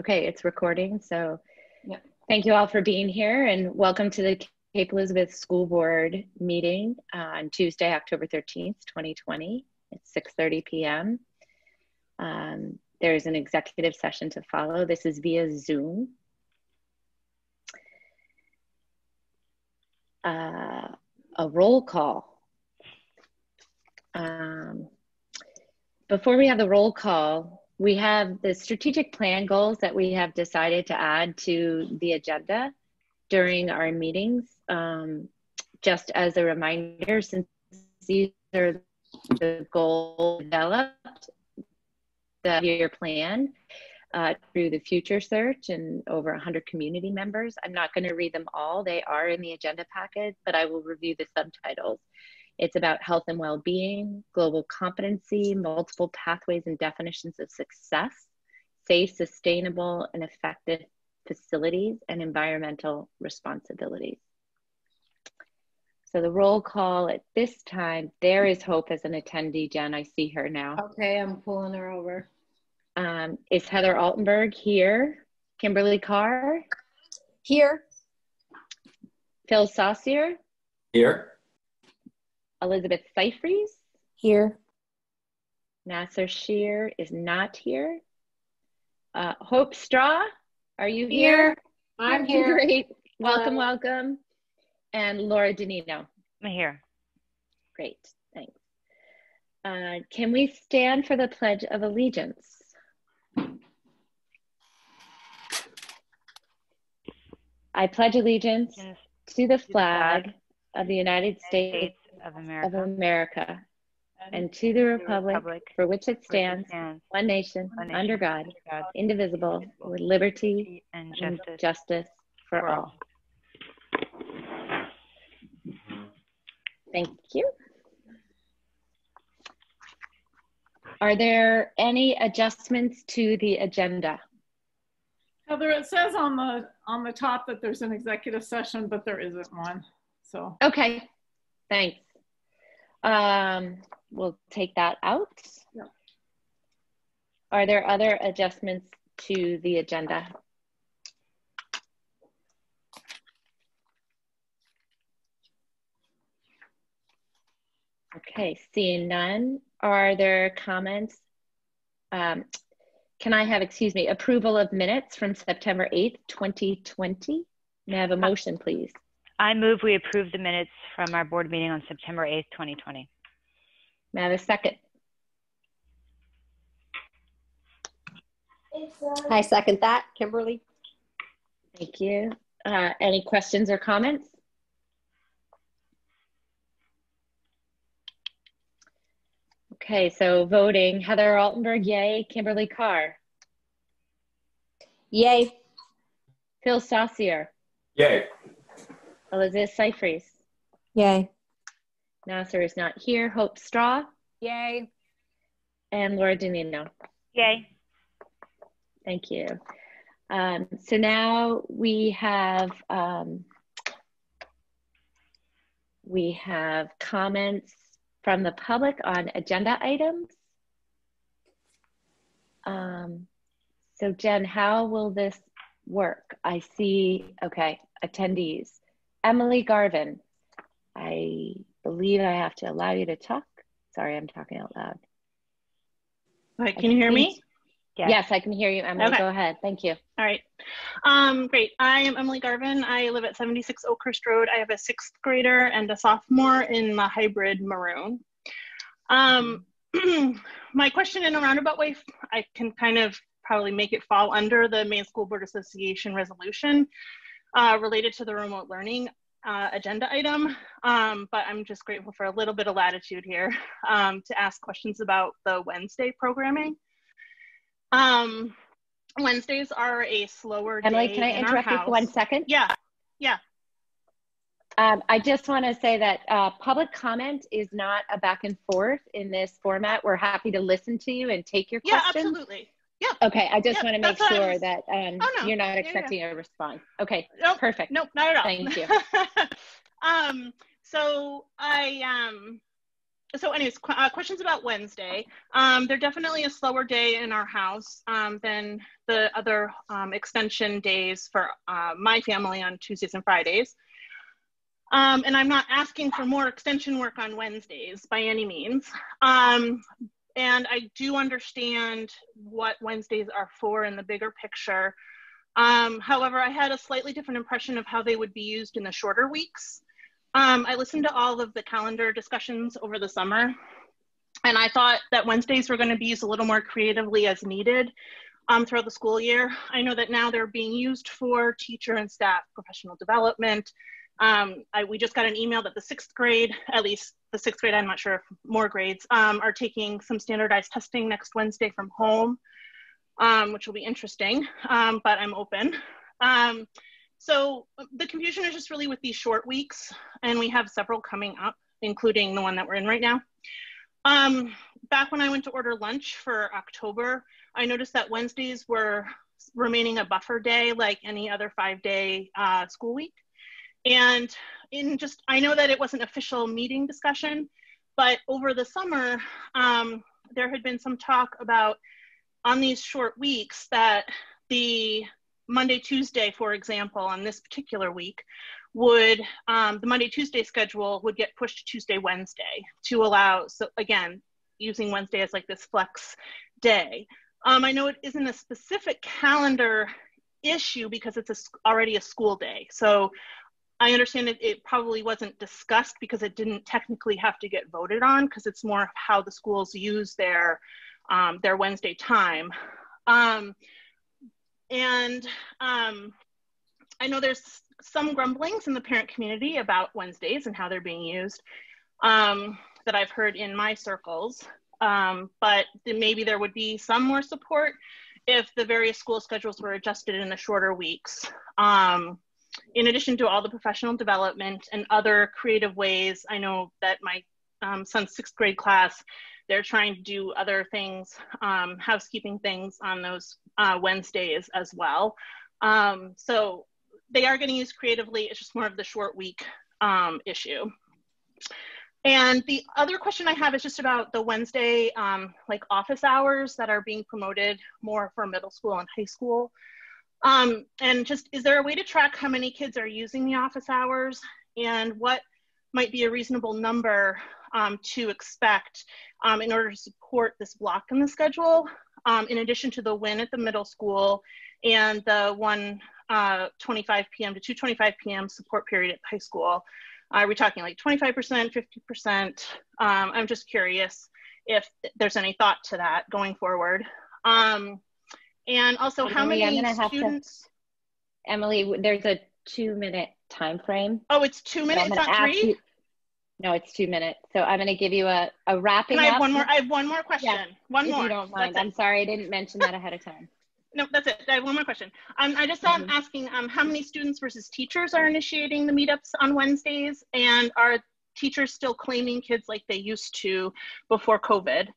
Okay, it's recording. So thank you all for being here and welcome to the Cape Elizabeth School Board meeting on Tuesday, October 13th, 2020. It's 6.30 p.m. Um, there's an executive session to follow. This is via Zoom. Uh, a roll call. Um, before we have the roll call, we have the strategic plan goals that we have decided to add to the agenda during our meetings. Um, just as a reminder, since these are the goals developed, the year plan uh, through the future search and over 100 community members. I'm not going to read them all. They are in the agenda packet, but I will review the subtitles. It's about health and well being, global competency, multiple pathways and definitions of success, safe, sustainable, and effective facilities, and environmental responsibilities. So the roll call at this time, there is Hope as an attendee, Jen. I see her now. Okay, I'm pulling her over. Um, is Heather Altenberg here? Kimberly Carr? Here. Phil Saucier? Here. Elizabeth Scifres? Here. Nasser Shear is not here. Uh, Hope Straw, are you here? I'm here. Great. Welcome, Hello. welcome. And Laura Danino. I'm here. Great, thanks. Uh, can we stand for the Pledge of Allegiance? I pledge allegiance Allegiance to the the flag flag of the United States States of of America America and to the republic republic for which it for which it stands, stands, one nation, one under nation, God, under God, indivisible, indivisible, with liberty liberty and and justice justice for for all. all. Thank you. Are there any adjustments to the agenda? Heather, it says on the, on the top that there's an executive session, but there isn't one. So, Okay, thanks. Um, we'll take that out. Are there other adjustments to the agenda? Okay, seeing none, are there comments? Um, can I have, excuse me, approval of minutes from September 8th, 2020? May I have a motion, please? I move we approve the minutes from our board meeting on September 8th, 2020. May I have a second? I second that, Kimberly. Thank you. Uh, any questions or comments? Okay, so voting, Heather Altenberg, yay. Kimberly Carr, Yay. Phil Saucier, Yay. Elizabeth Scifres. Yay. Nasser is not here. Hope Straw Yay. and Laura Danino. Yay. Thank you. Um, so now we have um, we have comments from the public on agenda items. Um, so Jen, how will this work? I see, okay, attendees. Emily Garvin, I believe I have to allow you to talk. Sorry, I'm talking out loud. Right, can you hear me? Yes. Yes, I can hear you, Emily. Okay. Go ahead. Thank you. All right. Um, great. I am Emily Garvin. I live at 76 Oakhurst Road. I have a sixth grader and a sophomore in the hybrid maroon. Um, my question in a roundabout way, I can kind of probably make it fall under the Maine School Board Association resolution uh, related to the remote learning uh, agenda item. Um, but I'm just grateful for a little bit of latitude here um, to ask questions about the Wednesday programming. Um, Wednesdays are a slower Emily, day can I in interrupt you for one second? Yeah, yeah. Um, I just want to say that uh, public comment is not a back and forth in this format. We're happy to listen to you and take your yeah, questions. Yeah, absolutely. Yeah. Okay, I just Yeah, want to make that's what I sure was- that um, Oh, no. you're not Yeah, yeah. expecting a response. Okay, Nope. perfect. Nope, not at all. Thank you. um, so I um, so anyways, qu- uh, questions about Wednesday. Um, they're definitely a slower day in our house um, than the other um, extension days for uh, my family on Tuesdays and Fridays. Um, and I'm not asking for more extension work on Wednesdays by any means. Um, and I do understand what Wednesdays are for in the bigger picture. Um, however, I had a slightly different impression of how they would be used in the shorter weeks. Um, I listened to all of the calendar discussions over the summer, and I thought that Wednesdays were going to be used a little more creatively as needed um, throughout the school year. I know that now they're being used for teacher and staff professional development. Um, I, we just got an email that the sixth grade, at least the sixth grade, I'm not sure if more grades, um, are taking some standardized testing next Wednesday from home, um, which will be interesting, um, but I'm open. Um, so the confusion is just really with these short weeks, and we have several coming up, including the one that we're in right now. Um, back when I went to order lunch for October, I noticed that Wednesdays were remaining a buffer day like any other five day uh, school week. And in just, I know that it wasn't official meeting discussion, but over the summer, um, there had been some talk about on these short weeks that the Monday, Tuesday, for example, on this particular week, would um, the Monday, Tuesday schedule would get pushed to Tuesday, Wednesday to allow, so again, using Wednesday as like this flex day. Um, I know it isn't a specific calendar issue because it's a, already a school day. So I understand it, it probably wasn't discussed because it didn't technically have to get voted on because it's more of how the schools use their um, their Wednesday time. Um, and um, I know there's some grumblings in the parent community about Wednesdays and how they're being used um, that I've heard in my circles. Um, but maybe there would be some more support if the various school schedules were adjusted in the shorter weeks. Um, in addition to all the professional development and other creative ways, I know that my um, son's sixth grade class, they're trying to do other things, um, housekeeping things on those uh, Wednesdays as well. Um, so they are getting used creatively. It's just more of the short week um, issue. And the other question I have is just about the Wednesday um, like office hours that are being promoted more for middle school and high school. Um, and just, is there a way to track how many kids are using the office hours and what might be a reasonable number um, to expect um, in order to support this block in the schedule, um, in addition to the win at the middle school and the one uh, 25 p.m. to 2.25 p.m. support period at high school. Are we talking like 25%, 50%? Um, I'm just curious if there's any thought to that going forward. Um, and also, how Emily, many have to- students? Emily, there's a two minute time frame. Oh, it's two minutes, gonna not three? you- No, it's two minutes. So I'm gonna give you a, a wrapping Can I have up. one more? I have one more question. One If more. you don't mind. That's. I'm sorry, I didn't mention that ahead of time. No, that's it. I have one more question. Um, I just am Mhm. asking um, how many students versus teachers are initiating the meetups on Wednesdays, and are teachers still claiming kids like they used to before COVID?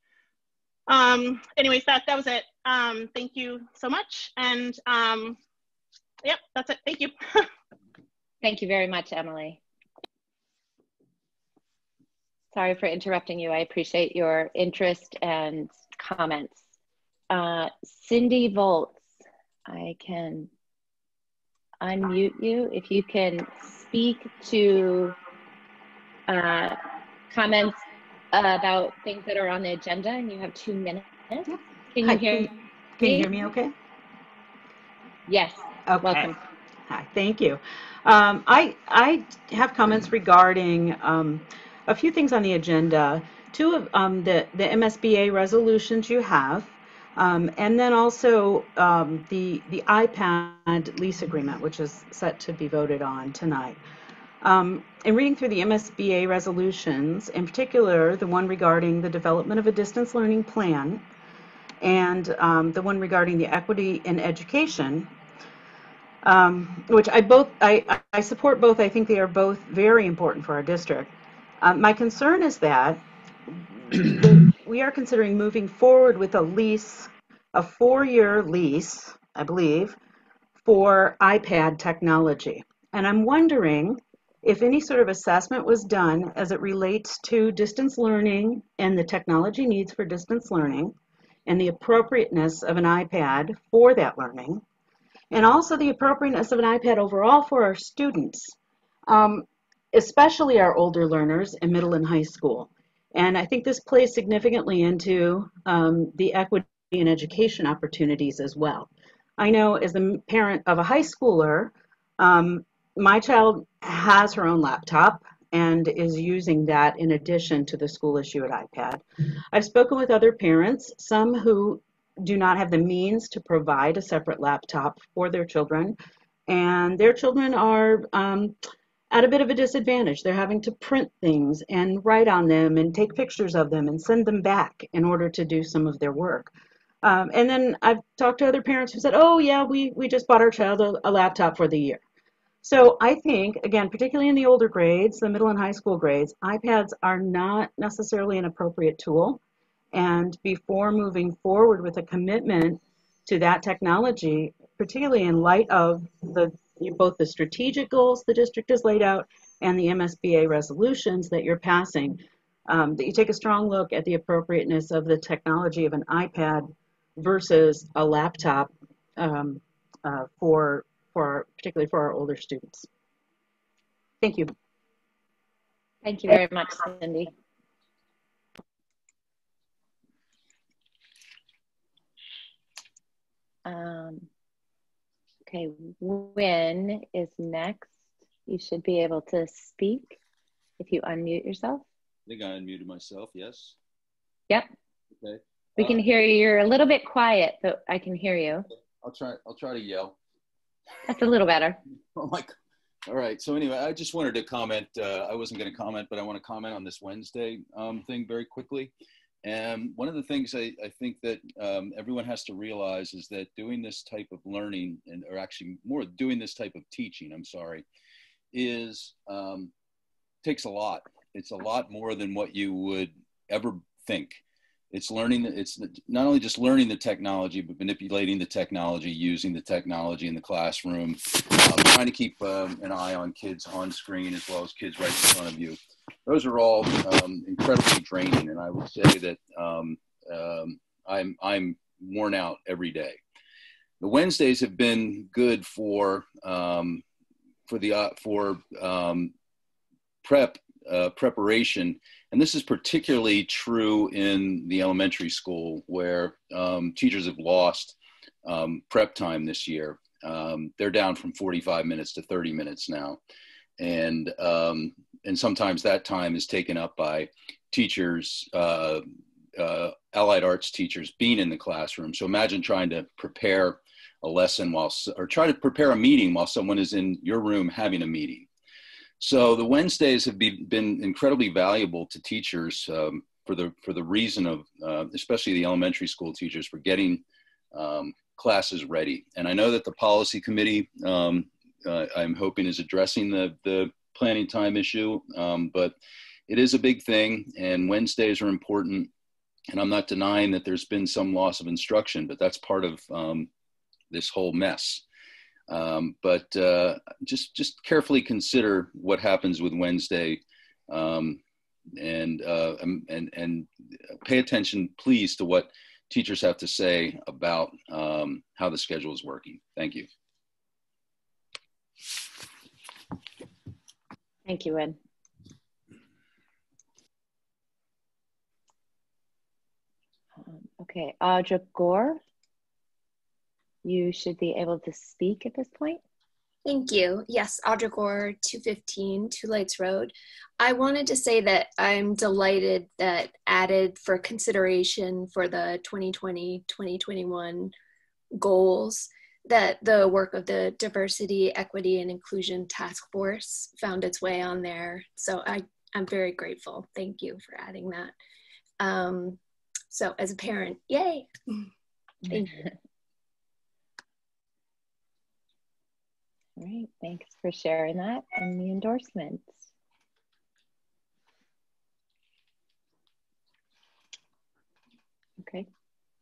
Um, anyways, that that was it. Um, thank you so much, and um, yep, that's it. Thank you. Thank you very much, Emily. Sorry for interrupting you. I appreciate your interest and comments. Uh, Cindy Volts, I can unmute you. If you can speak to uh, comments about things that are on the agenda and you have two minutes. Can you Hi, hear? can- Can you hear me okay? Yes, Okay. welcome. Hi, thank you. Um, I, I have comments regarding um, a few things on the agenda. Two of um, the, the MSBA resolutions you have, um, and then also um, the, the iPad lease agreement, which is set to be voted on tonight. Um, in reading through the MSBA resolutions, in particular, the one regarding the development of a distance learning plan and um, the one regarding the equity in education, um, which I both I, I support both. I think they are both very important for our district. Um, my concern is that we are considering moving forward with a lease, a four-year lease, I believe, for iPad technology, and I'm wondering if any sort of assessment was done as it relates to distance learning and the technology needs for distance learning and the appropriateness of an iPad for that learning, and also the appropriateness of an iPad overall for our students, um, especially our older learners in middle and high school. And I think this plays significantly into um, the equity in education opportunities as well. I know as the parent of a high schooler, um, my child has her own laptop and is using that in addition to the school issued iPad. I've spoken with other parents, some who do not have the means to provide a separate laptop for their children, and their children are um, at a bit of a disadvantage. They're having to print things and write on them and take pictures of them and send them back in order to do some of their work. Um, and then I've talked to other parents who said, oh, yeah, we, we just bought our child a, a laptop for the year. So I think, again, particularly in the older grades, the middle and high school grades, iPads are not necessarily an appropriate tool. And before moving forward with a commitment to that technology, particularly in light of the both the strategic goals the district has laid out and the MSBA resolutions that you're passing, um, that you take a strong look at the appropriateness of the technology of an iPad versus a laptop um, uh, for for particularly for our older students. Thank you. Thank you very much, Cindy. Um, okay, Win is next. You should be able to speak if you unmute yourself. I think I unmuted myself, yes. Yep. Okay. We Uh, can hear you. You're a little bit quiet, but I can hear you. I'll try I'll try to yell. That's a little better. Oh my. All right. So anyway, I just wanted to comment. Uh, I wasn't going to comment, but I want to comment on this Wednesday um, thing very quickly. And one of the things I, I think that um, everyone has to realize is that doing this type of learning, and or actually more doing this type of teaching, I'm sorry, is um, takes a lot. It's a lot more than what you would ever think it's learning it's not only just learning the technology but manipulating the technology using the technology in the classroom um, trying to keep um, an eye on kids on screen as well as kids right in front of you. Those are all um, incredibly draining and i would say that um, um, i'm i'm worn out every day. The wednesdays have been good for um, for the uh, for prep uh, preparation and this is particularly true in the elementary school where um, teachers have lost um, prep time this year. Um, they're down from 45 minutes to 30 minutes now. And, um, and sometimes that time is taken up by teachers, uh, uh, allied arts teachers being in the classroom. So imagine trying to prepare a lesson while, or try to prepare a meeting while someone is in your room having a meeting. So the Wednesdays have be, been incredibly valuable to teachers um, for the for the reason of uh, especially the elementary school teachers for getting um, classes ready. And I know that the policy committee um, uh, I'm hoping is addressing the the planning time issue, um, but it is a big thing, and Wednesdays are important. And I'm not denying that there's been some loss of instruction, but that's part of um, this whole mess. Um, but uh, just just carefully consider what happens with Wednesday, um, and uh, and and pay attention, please, to what teachers have to say about um, how the schedule is working. Thank you. Thank you, Ed. Um, okay, Audra Gore you should be able to speak at this point. Thank you. Yes, Audra Gore, 215 Two Lights Road. I wanted to say that I'm delighted that added for consideration for the 2020-2021 goals that the work of the Diversity, Equity, and Inclusion Task Force found its way on there. So I, I'm very grateful. Thank you for adding that. Um, so as a parent, yay. Thank you. All right, thanks for sharing that and the endorsements. Okay,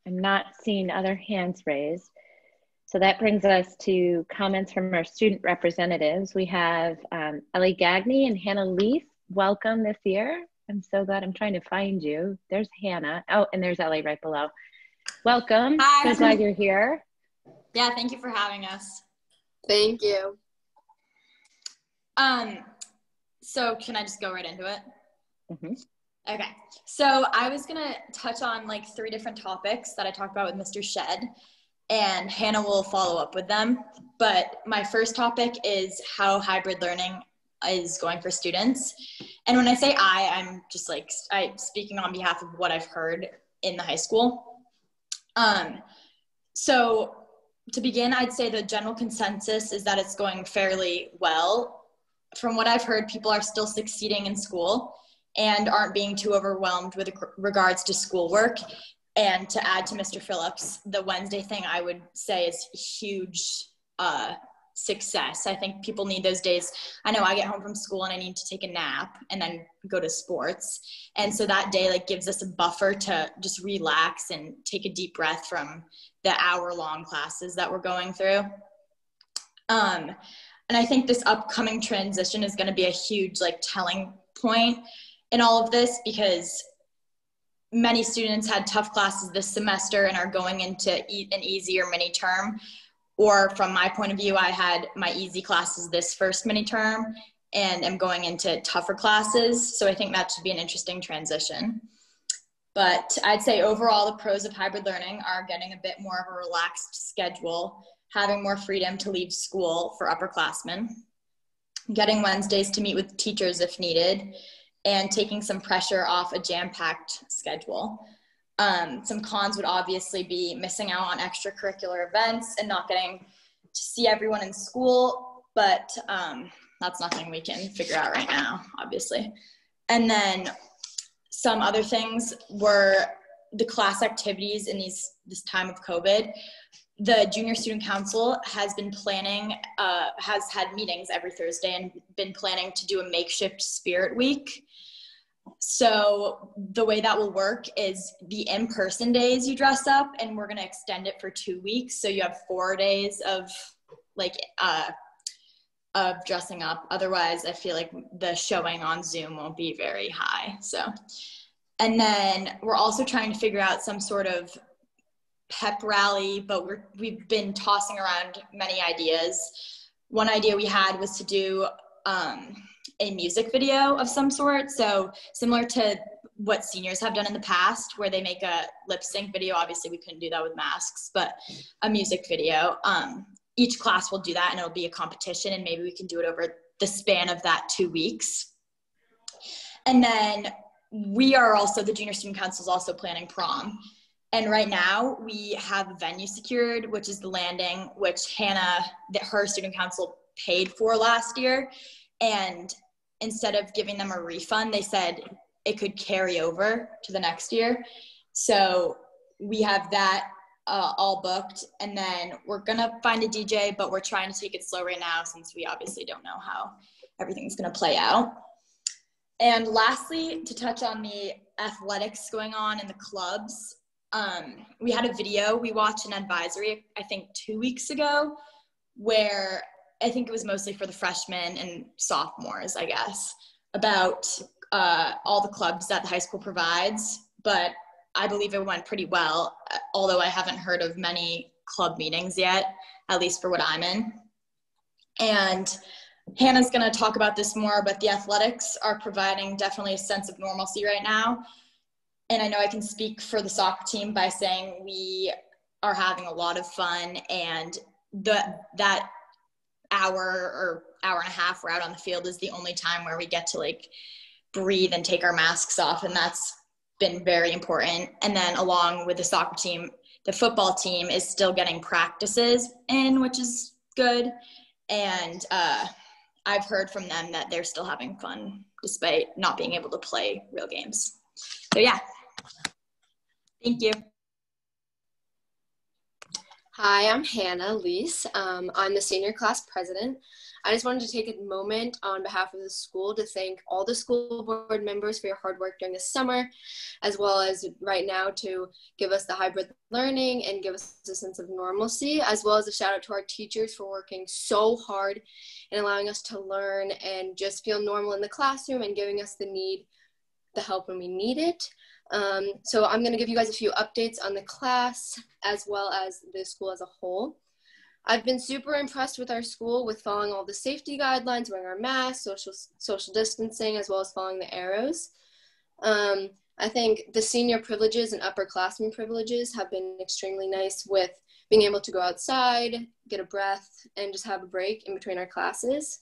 I'm not seeing other hands raised. So that brings us to comments from our student representatives. We have um, Ellie Gagney and Hannah Leaf. Welcome this year. I'm so glad I'm trying to find you. There's Hannah. Oh, and there's Ellie right below. Welcome. Hi. So glad you're here. Yeah, thank you for having us. Thank you. Um, so can I just go right into it? Mhm. Okay. So I was gonna touch on like three different topics that I talked about with Mr. Shedd, and Hannah will follow up with them. But my first topic is how hybrid learning is going for students. And when I say I, I'm just like I speaking on behalf of what I've heard in the high school. Um, so to begin, I'd say the general consensus is that it's going fairly well. From what I've heard, people are still succeeding in school and aren't being too overwhelmed with regards to schoolwork. And to add to Mr. Phillips, the Wednesday thing I would say is huge uh, success. I think people need those days. I know I get home from school and I need to take a nap and then go to sports. And so that day like gives us a buffer to just relax and take a deep breath from the hour long classes that we're going through. Um, and I think this upcoming transition is going to be a huge like telling point in all of this because many students had tough classes this semester and are going into an easier mini term or from my point of view i had my easy classes this first mini term and am going into tougher classes so i think that should be an interesting transition but i'd say overall the pros of hybrid learning are getting a bit more of a relaxed schedule having more freedom to leave school for upperclassmen getting wednesdays to meet with teachers if needed and taking some pressure off a jam-packed schedule. Um, some cons would obviously be missing out on extracurricular events and not getting to see everyone in school, but um, that's nothing we can figure out right now, obviously. And then some other things were the class activities in these this time of COVID. The Junior Student Council has been planning, uh, has had meetings every Thursday and been planning to do a makeshift spirit week so the way that will work is the in-person days you dress up and we're going to extend it for two weeks. So you have four days of like uh of dressing up. Otherwise i feel like the showing on zoom won't be very high so. And then we're also trying to figure out some sort of pep rally but we're we've been tossing around many ideas. One idea we had was to do um, a music video of some sort. So similar to what seniors have done in the past, where they make a lip sync video. Obviously, we couldn't do that with masks, but a music video. Um, each class will do that, and it'll be a competition, and maybe we can do it over the span of that two weeks. And then we are also the junior student council is also planning prom. And right now we have a venue secured, which is the landing, which Hannah, that her student council paid for last year. And instead of giving them a refund, they said it could carry over to the next year. So we have that uh, all booked, and then we're gonna find a DJ, but we're trying to take it slow right now since we obviously don't know how everything's gonna play out. And lastly, to touch on the athletics going on in the clubs, um, we had a video we watched an advisory, I think two weeks ago, where I think it was mostly for the freshmen and sophomores, I guess, about uh, all the clubs that the high school provides. But I believe it went pretty well, although I haven't heard of many club meetings yet, at least for what I'm in. And Hannah's going to talk about this more, but the athletics are providing definitely a sense of normalcy right now. And I know I can speak for the soccer team by saying we are having a lot of fun and the that hour or hour and a half we're out on the field is the only time where we get to like breathe and take our masks off and that's been very important. And then along with the soccer team the football team is still getting practices in which is good. And uh, i've heard from them that they're still having fun despite not being able to play real games. So yeah. Thank you Hi, I'm Hannah Leese. Um, I'm the senior class president. I just wanted to take a moment on behalf of the school to thank all the school board members for your hard work during the summer, as well as right now to give us the hybrid learning and give us a sense of normalcy, as well as a shout out to our teachers for working so hard and allowing us to learn and just feel normal in the classroom and giving us the need, the help when we need it. Um, so I'm going to give you guys a few updates on the class as well as the school as a whole. I've been super impressed with our school with following all the safety guidelines, wearing our masks, social, social distancing, as well as following the arrows. Um, I think the senior privileges and upperclassmen privileges have been extremely nice with being able to go outside, get a breath, and just have a break in between our classes.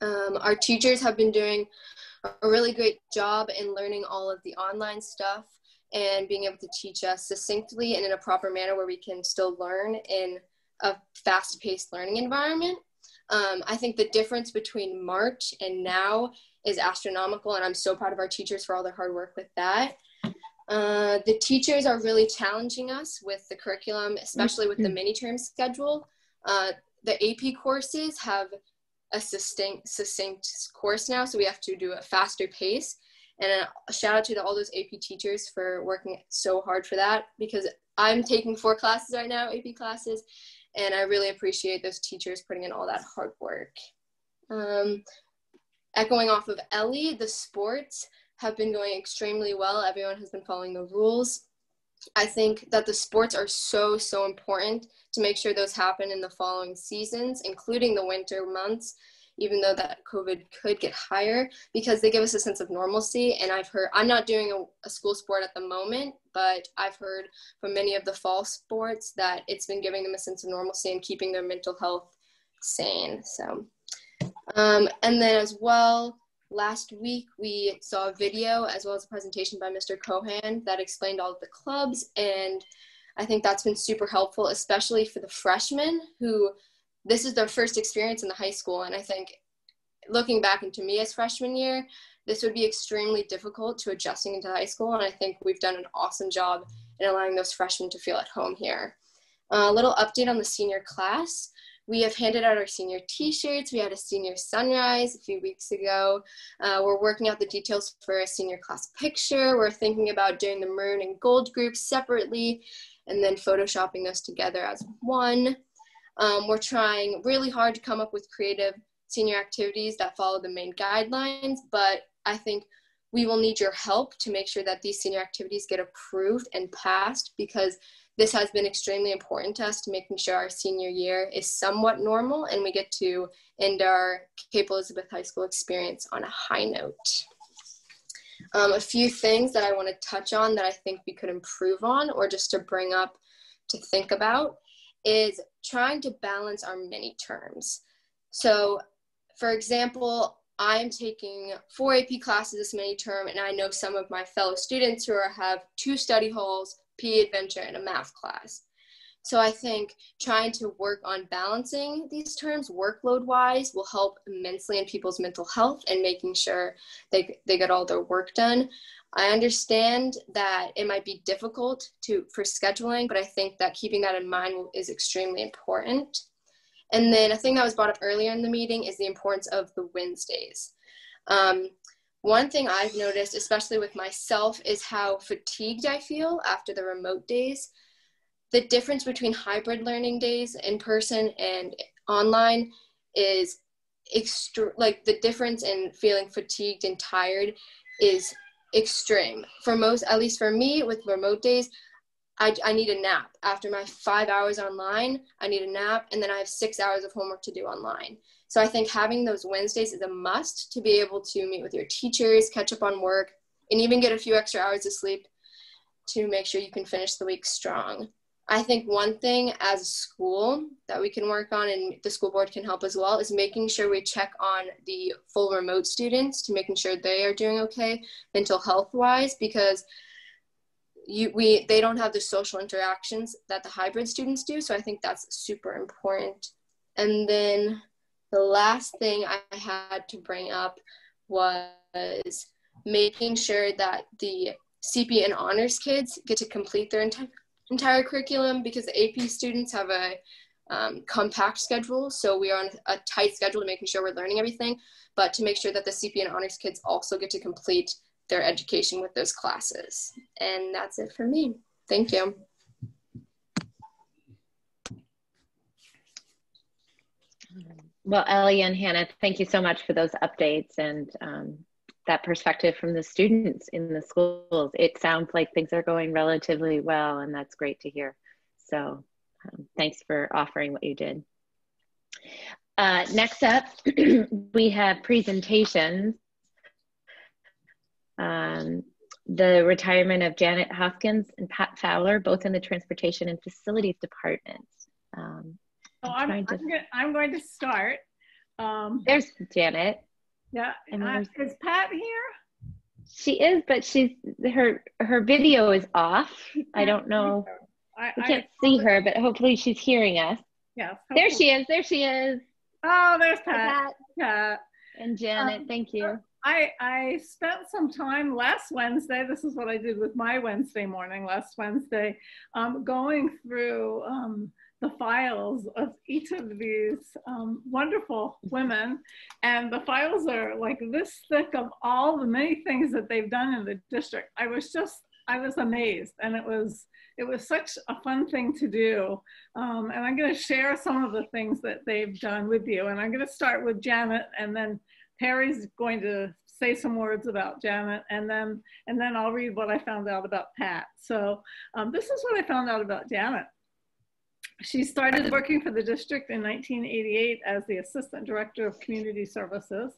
Um, our teachers have been doing a really great job in learning all of the online stuff and being able to teach us succinctly and in a proper manner where we can still learn in a fast paced learning environment. Um, I think the difference between March and now is astronomical, and I'm so proud of our teachers for all their hard work with that. Uh, the teachers are really challenging us with the curriculum, especially with the mm-hmm. mini term schedule. Uh, the AP courses have a succinct, succinct course now, so we have to do a faster pace. And a shout out to all those AP teachers for working so hard for that because I'm taking four classes right now, AP classes, and I really appreciate those teachers putting in all that hard work. Um, echoing off of Ellie, the sports have been going extremely well. Everyone has been following the rules. I think that the sports are so, so important to make sure those happen in the following seasons, including the winter months, even though that COVID could get higher, because they give us a sense of normalcy. And I've heard, I'm not doing a, a school sport at the moment, but I've heard from many of the fall sports that it's been giving them a sense of normalcy and keeping their mental health sane. So, um, and then as well, last week we saw a video as well as a presentation by Mr. Cohan that explained all of the clubs and I think that's been super helpful, especially for the freshmen who this is their first experience in the high school. And I think looking back into me as freshman year, this would be extremely difficult to adjusting into high school. And I think we've done an awesome job in allowing those freshmen to feel at home here. Uh, a little update on the senior class. We have handed out our senior t-shirts. We had a senior sunrise a few weeks ago. Uh, we're working out the details for a senior class picture. We're thinking about doing the maroon and gold groups separately and then photoshopping those together as one. Um, we're trying really hard to come up with creative senior activities that follow the main guidelines, but I think we will need your help to make sure that these senior activities get approved and passed because this has been extremely important to us to making sure our senior year is somewhat normal and we get to end our Cape Elizabeth High School experience on a high note. Um, a few things that I want to touch on that I think we could improve on or just to bring up to think about is trying to balance our mini terms. So, for example, I'm taking four AP classes this mini term, and I know some of my fellow students who are, have two study halls, PE Adventure, and a math class. So I think trying to work on balancing these terms workload wise will help immensely in people's mental health and making sure they, they get all their work done. I understand that it might be difficult to for scheduling, but I think that keeping that in mind is extremely important. And then a thing that was brought up earlier in the meeting is the importance of the Wednesdays. Um, one thing I've noticed, especially with myself, is how fatigued I feel after the remote days. The difference between hybrid learning days in person and online is extra like the difference in feeling fatigued and tired is extreme. For most at least for me with remote days I, I need a nap. After my five hours online i need a nap and then i have six hours of homework to do online so i think having those wednesdays is a must to be able to meet with your teachers catch up on work and even get a few extra hours of sleep to make sure you can finish the week strong I think one thing as a school that we can work on and the school board can help as well is making sure we check on the full remote students to making sure they are doing okay mental health wise because you we they don't have the social interactions that the hybrid students do so I think that's super important. And then the last thing I had to bring up was making sure that the CP and honors kids get to complete their entire entire curriculum because the AP students have a um, compact schedule. So we are on a tight schedule to making sure we're learning everything, but to make sure that the CP and honors kids also get to complete their education with those classes. And that's it for me. Thank you. Well, Ellie and Hannah, thank you so much for those updates and um, that perspective from the students in the schools. It sounds like things are going relatively well, and that's great to hear. So um, thanks for offering what you did. Uh, next up, we have presentations. Um, the retirement of Janet Hoskins and Pat Fowler, both in the Transportation and Facilities Departments. Um, Oh, I'm, I'm, to... I'm, I'm, going to start. Um, There's Janet. Yeah. Uh, is Pat here? She is, but she's her her video is off. I don't know. I, we can't I, see her, but hopefully she's hearing us. Yeah. There she is. There she is. Oh, there's Pat. Pat. And Janet, um, thank you. I, I spent some time last Wednesday, this is what I did with my Wednesday morning last Wednesday, um, going through um, the files of each of these um, wonderful women. And the files are like this thick of all the many things that they've done in the district. I was just, I was amazed. And it was, it was such a fun thing to do. Um, and I'm gonna share some of the things that they've done with you. And I'm gonna start with Janet and then Perry's going to say some words about Janet and then and then I'll read what I found out about Pat. So um, this is what I found out about Janet. She started working for the district in 1988 as the Assistant Director of Community Services.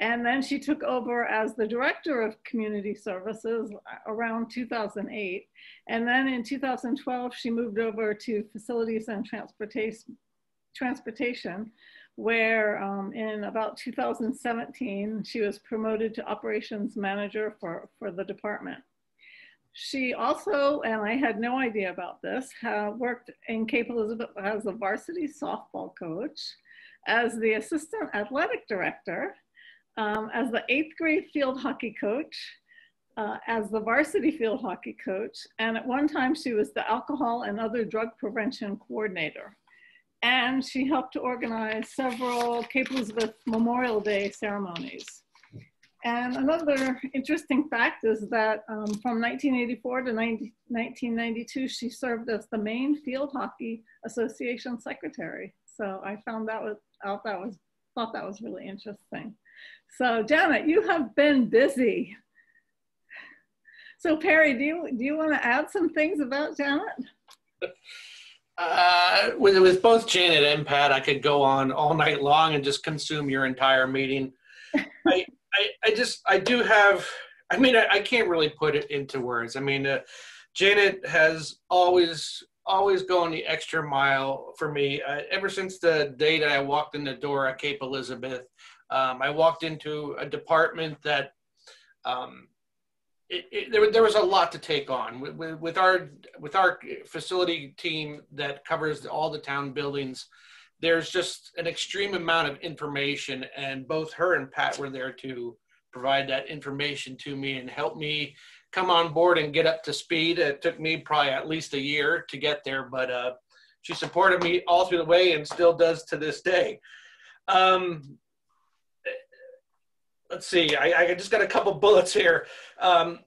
And then she took over as the Director of Community Services around 2008. And then in 2012, she moved over to Facilities and Transportation, transportation where um, in about 2017, she was promoted to Operations Manager for, for the department. She also, and I had no idea about this, worked in Cape Elizabeth as a varsity softball coach, as the assistant athletic director, um, as the eighth grade field hockey coach, uh, as the varsity field hockey coach, and at one time she was the alcohol and other drug prevention coordinator. And she helped to organize several Cape Elizabeth Memorial Day ceremonies. And another interesting fact is that um, from 1984 to 90, 1992, she served as the Maine Field Hockey Association secretary. So I found that was, out that was, thought that was really interesting. So Janet, you have been busy. So Perry, do you, do you want to add some things about Janet? Uh, with, with both Janet and Pat, I could go on all night long and just consume your entire meeting. I, I, just I do have I mean I, I can't really put it into words. I mean uh, Janet has always always gone the extra mile for me. Uh, ever since the day that I walked in the door at Cape Elizabeth, um, I walked into a department that um, it, it, there, there was a lot to take on with, with, with, our with our facility team that covers all the town buildings there's just an extreme amount of information and both her and pat were there to provide that information to me and help me come on board and get up to speed. It took me probably at least a year to get there but uh, she supported me all through the way and still does to this day. Um, let's see I, I, just got a couple bullets here. Um,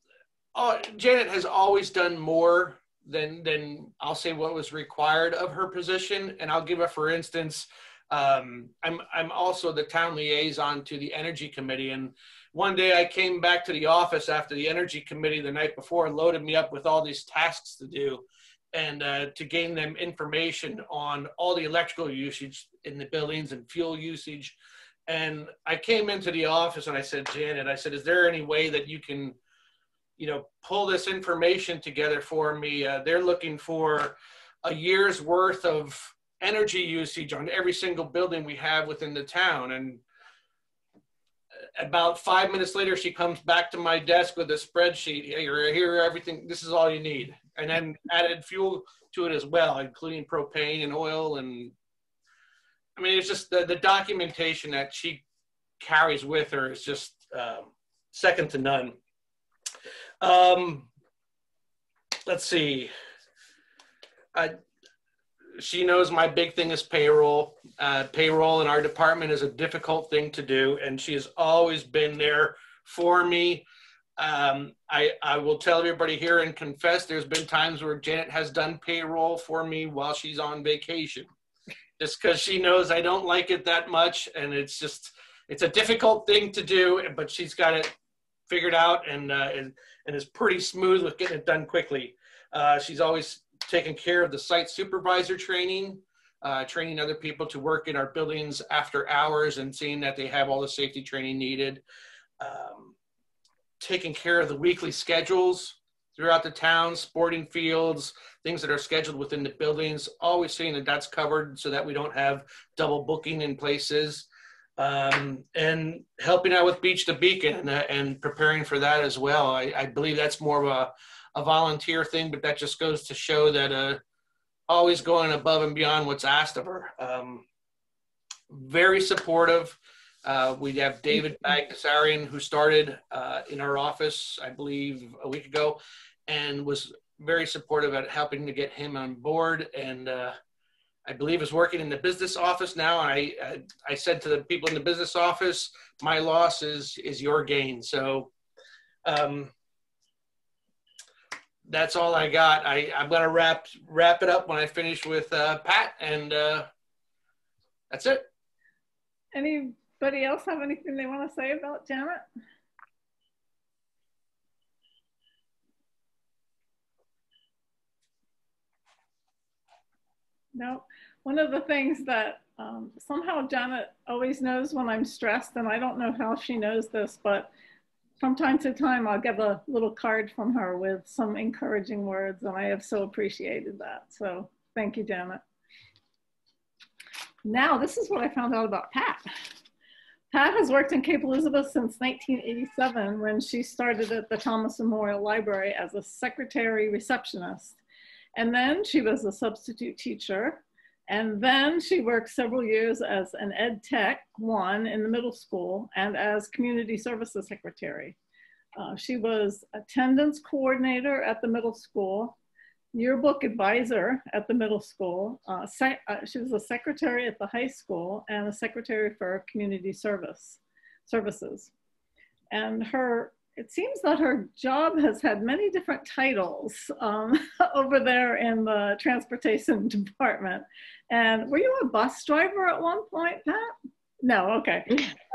oh, janet has always done more than than I'll say what was required of her position. And I'll give a for instance. Um, I'm I'm also the town liaison to the energy committee, and one day I came back to the office after the energy committee the night before loaded me up with all these tasks to do, and uh, to gain them information on all the electrical usage in the buildings and fuel usage. And I came into the office and I said, Janet, I said, is there any way that you can you know, pull this information together for me. Uh, they're looking for a year's worth of energy usage on every single building we have within the town. And about five minutes later, she comes back to my desk with a spreadsheet. Here, here, everything. This is all you need, and then added fuel to it as well, including propane and oil. And I mean, it's just the, the documentation that she carries with her is just uh, second to none. Um, let's see. I, she knows my big thing is payroll. Uh, payroll in our department is a difficult thing to do, and she has always been there for me. Um, I, I will tell everybody here and confess there's been times where Janet has done payroll for me while she's on vacation. Just because she knows I don't like it that much, and it's just it's a difficult thing to do, but she's got it figured out and uh, and, and is pretty smooth with getting it done quickly. Uh, she's always taking care of the site supervisor training, uh, training other people to work in our buildings after hours and seeing that they have all the safety training needed. Um, taking care of the weekly schedules throughout the town, sporting fields, things that are scheduled within the buildings, always seeing that that's covered so that we don't have double booking in places. Um, and helping out with Beach to Beacon and, uh, and preparing for that as well. I, I, believe that's more of a, a volunteer thing, but that just goes to show that uh, always going above and beyond what's asked of her. Um, very supportive. Uh, we have David Bagdasarian, who started uh, in our office, I believe, a week ago, and was very supportive at helping to get him on board. And uh, I believe is working in the business office now. And I, I, I said to the people in the business office, my loss is is your gain. So um, that's all I got. I, I'm gonna wrap wrap it up when I finish with uh, Pat, and uh, that's it. Anybody else have anything they want to say about Janet? No. One of the things that um, somehow Janet always knows when I'm stressed, and I don't know how she knows this, but from time to time, I'll get a little card from her with some encouraging words, and I have so appreciated that. So thank you, Janet. Now, this is what I found out about Pat. Pat has worked in Cape Elizabeth since 1987 when she started at the Thomas Memorial Library as a secretary receptionist. And then she was a substitute teacher. And then she worked several years as an ed tech one in the middle school and as community services secretary. Uh, she was attendance coordinator at the middle school, yearbook advisor at the middle school. Uh, uh, she was a secretary at the high school and a secretary for community service services. And her it seems that her job has had many different titles um, over there in the transportation department. And were you a bus driver at one point, Pat? No, okay.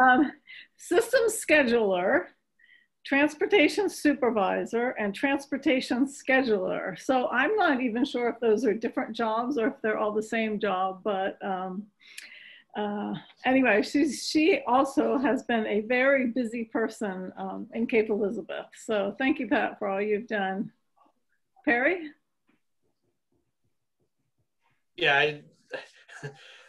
Um, system scheduler, transportation supervisor, and transportation scheduler. So I'm not even sure if those are different jobs or if they're all the same job, but um, uh, anyway, she's, she also has been a very busy person um, in Cape Elizabeth. So thank you, Pat, for all you've done. Perry? Yeah, I,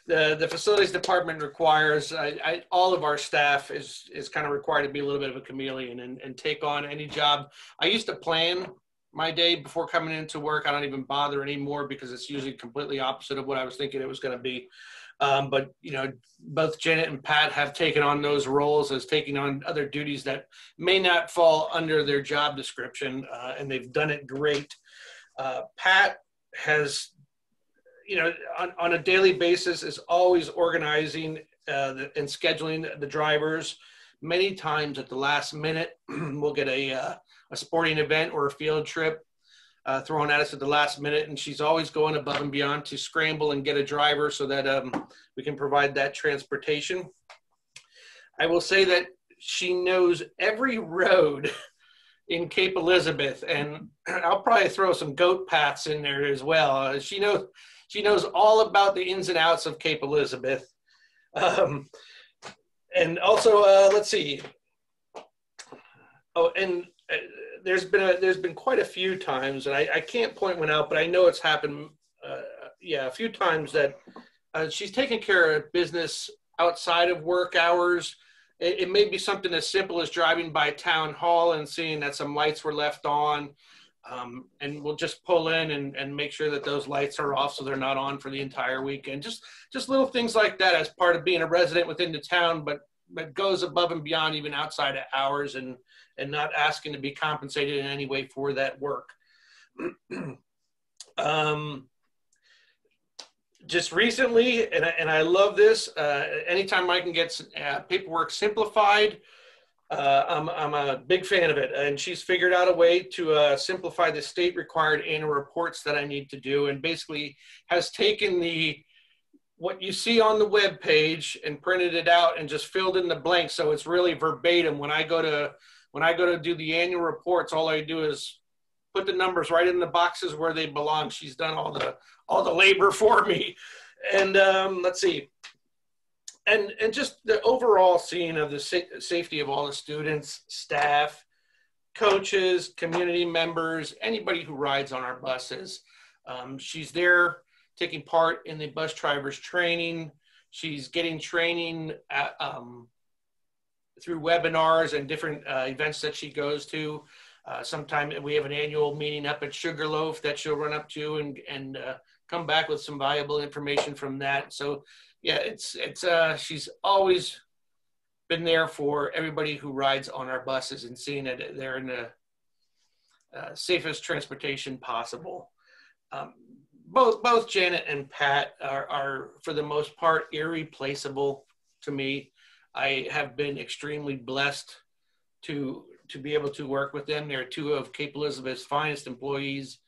the the facilities department requires I, I, all of our staff is is kind of required to be a little bit of a chameleon and, and take on any job. I used to plan my day before coming into work. I don't even bother anymore because it's usually completely opposite of what I was thinking it was going to be. Um, but you know, both Janet and Pat have taken on those roles as taking on other duties that may not fall under their job description, uh, and they've done it great. Uh, Pat has, you know, on, on a daily basis is always organizing uh, the, and scheduling the drivers. Many times at the last minute, we'll get a uh, a sporting event or a field trip uh, thrown at us at the last minute, and she's always going above and beyond to scramble and get a driver so that um, we can provide that transportation. I will say that she knows every road in Cape Elizabeth, and I'll probably throw some goat paths in there as well. Uh, she knows she knows all about the ins and outs of Cape Elizabeth. Um, and also, uh, let's see. Oh, and uh, there's been a, there's been quite a few times, and I, I can't point one out, but I know it's happened. Uh, yeah, a few times that uh, she's taken care of business outside of work hours. It, it, may be something as simple as driving by town hall and seeing that some lights were left on. Um, and we'll just pull in and, and make sure that those lights are off so they're not on for the entire weekend. Just just little things like that as part of being a resident within the town, but but goes above and beyond even outside of hours and and not asking to be compensated in any way for that work. um, just recently, and I, and I love this. Uh, anytime I can get uh, paperwork simplified, uh, I'm, I'm a big fan of it. And she's figured out a way to uh, simplify the state required annual reports that I need to do, and basically has taken the what you see on the web page and printed it out and just filled in the blanks so it's really verbatim. When i go to when i go to do the annual reports all i do is put the numbers right in the boxes where they belong. She's done all the all the labor for me. And um, let's see and and just the overall scene of the sa- safety of all the students staff coaches community members anybody who rides on our buses um, she's there taking part in the bus drivers training. She's getting training at, um, through webinars and different uh, events that she goes to. Uh, sometime we have an annual meeting up at Sugarloaf that she'll run up to and and uh, come back with some valuable information from that. So yeah, it's it's uh, she's always been there for everybody who rides on our buses and seeing it they're in the uh, safest transportation possible. Um, both both Janet and Pat are, are for the most part irreplaceable to me. I have been extremely blessed to to be able to work with them. They're two of Cape Elizabeth's finest employees,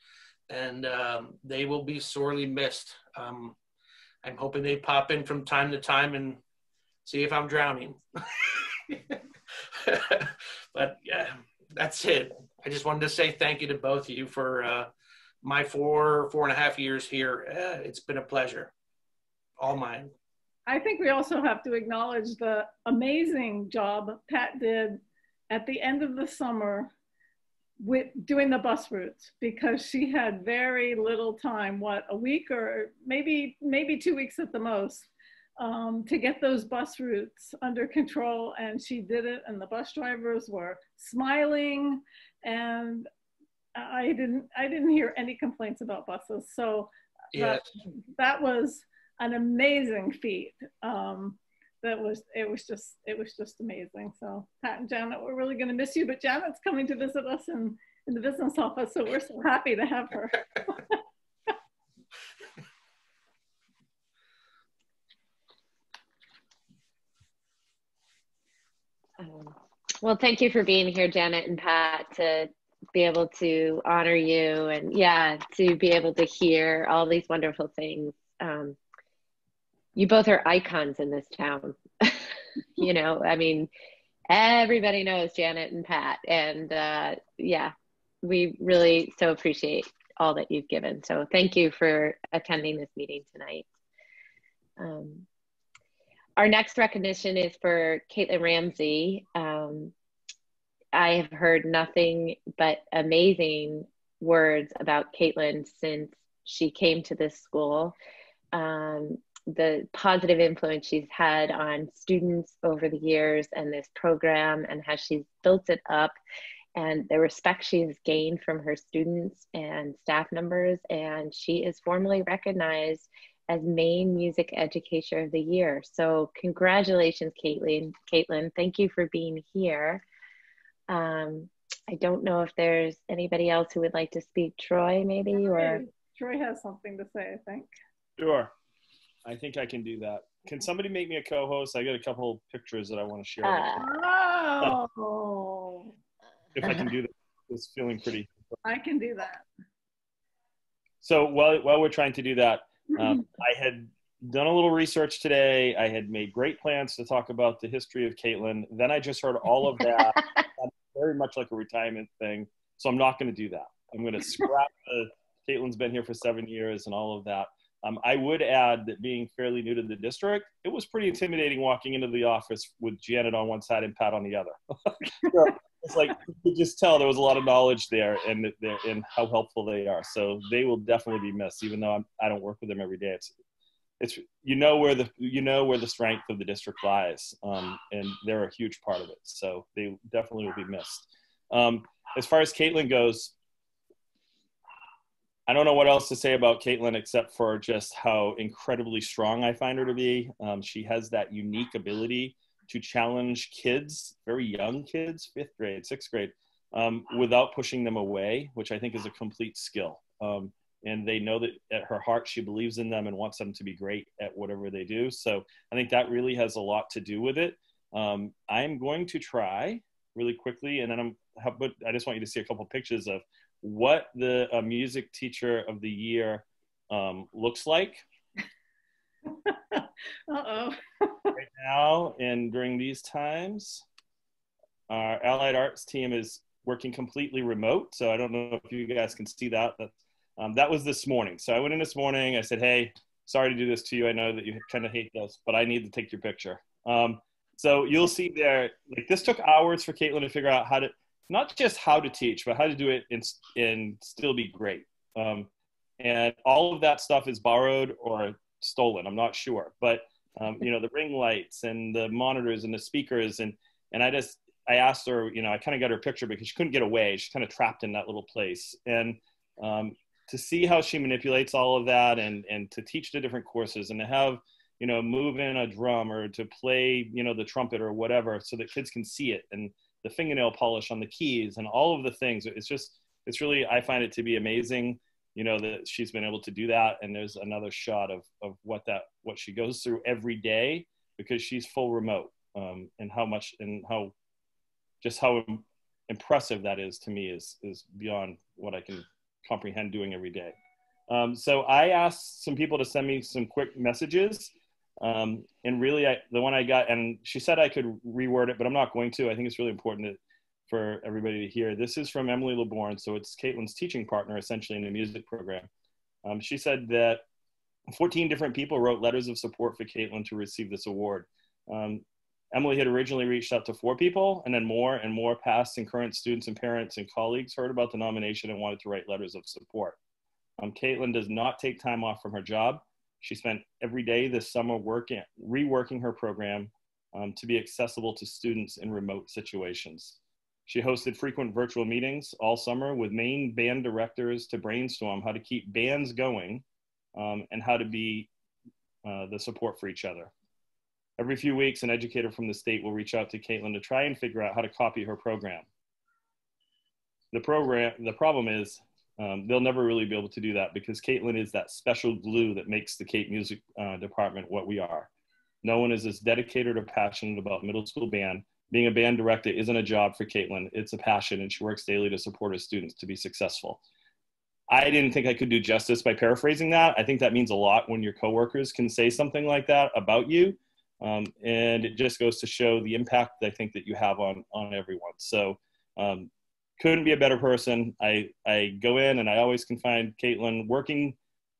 and um, they will be sorely missed. Um, I'm hoping they pop in from time to time and see if I'm drowning. but yeah, that's it. I just wanted to say thank you to both of you for uh, my four four and a half years here. Uh, it's been a pleasure, all mine. I think we also have to acknowledge the amazing job Pat did at the end of the summer with doing the bus routes because she had very little time what a week or maybe maybe two weeks at the most um, to get those bus routes under control and she did it and the bus drivers were smiling and I didn't I didn't hear any complaints about buses. So that, that was an amazing feat. Um, that was it was just it was just amazing. So Pat and Janet, we're really going to miss you. But Janet's coming to visit us in in the business office, so we're so happy to have her. um, well, thank you for being here, Janet and Pat, to be able to honor you and yeah to be able to hear all these wonderful things um, you both are icons in this town. You know i mean everybody knows janet and pat and uh, yeah we really so appreciate all that you've given. So thank you for attending this meeting tonight. Um, our next recognition is for caitlin ramsey. Um, I have heard nothing but amazing words about Caitlin since she came to this school. Um, the positive influence she's had on students over the years and this program and how she's built it up and the respect she has gained from her students and staff members and she is formally recognized as Maine Music Educator of the Year. So congratulations, Caitlin. Caitlin, thank you for being here. Um, I don't know if there's anybody else who would like to speak. Troy, maybe, or Troy has something to say. I think. Sure, I think I can do that. Can somebody make me a co-host? I got a couple pictures that I want to share. Uh, oh. if I can do that, it's feeling pretty. I can do that. So while while we're trying to do that, um, I had done a little research today. I had made great plans to talk about the history of Caitlin. Then I just heard all of that, very much like a retirement thing. So I'm not going to do that. I'm going to scrap the Caitlin's been here for seven years and all of that. Um, I would add that being fairly new to the district, it was pretty intimidating walking into the office with Janet on one side and Pat on the other. it's like you could just tell there was a lot of knowledge there and and how helpful they are. So they will definitely be missed, even though I'm, I do not work with them every day. It's it's you know where the you know where the strength of the district lies, um, and they're a huge part of it. So they definitely will be missed. Um, as far as Caitlin goes, I don't know what else to say about Caitlin except for just how incredibly strong I find her to be. Um, she has that unique ability to challenge kids, very young kids, fifth grade, sixth grade, um, without pushing them away, which I think is a complete skill. Um, and they know that at her heart she believes in them and wants them to be great at whatever they do. So I think that really has a lot to do with it. Um, I'm going to try really quickly, and then I'm. But I just want you to see a couple pictures of what the uh, music teacher of the year um, looks like. Uh-oh. right now and during these times, our Allied Arts team is working completely remote. So I don't know if you guys can see that. But, um, that was this morning. So I went in this morning. I said, "Hey, sorry to do this to you. I know that you kind of hate this, but I need to take your picture." Um, so you'll see there, like this took hours for Caitlin to figure out how to not just how to teach, but how to do it and, and still be great. Um, and all of that stuff is borrowed or stolen. I'm not sure, but um, you know the ring lights and the monitors and the speakers and and I just I asked her, you know, I kind of got her picture because she couldn't get away. She's kind of trapped in that little place, and um, to see how she manipulates all of that and and to teach the different courses and to have you know move in a drum or to play you know the trumpet or whatever so that kids can see it and the fingernail polish on the keys and all of the things. It's just it's really i find it to be amazing you know that she's been able to do that. And there's another shot of of what that what she goes through every day because she's full remote um, and how much and how just how impressive that is to me is is beyond what i can comprehend doing every day. Um, so i asked some people to send me some quick messages um, and really I, the one i got and she said i could reword it but i'm not going to i think it's really important to for everybody to hear. This is from Emily LeBourne, so it's Caitlin's teaching partner essentially in the music program. Um, she said that 14 different people wrote letters of support for Caitlin to receive this award. Um, Emily had originally reached out to four people, and then more and more past and current students and parents and colleagues heard about the nomination and wanted to write letters of support. Um, Caitlin does not take time off from her job. She spent every day this summer working, reworking her program um, to be accessible to students in remote situations. She hosted frequent virtual meetings all summer with Maine band directors to brainstorm how to keep bands going um, and how to be uh, the support for each other. Every few weeks, an educator from the state will reach out to Caitlin to try and figure out how to copy her program. The program, the problem is um, they'll never really be able to do that because Caitlin is that special glue that makes the Cape Music uh, Department what we are. No one is as dedicated or passionate about middle school band being a band director isn't a job for Caitlin. It's a passion, and she works daily to support her students to be successful. I didn't think I could do justice by paraphrasing that. I think that means a lot when your coworkers can say something like that about you. Um, and it just goes to show the impact I think that you have on, on everyone. So um, couldn't be a better person. I, I go in and I always can find Caitlin working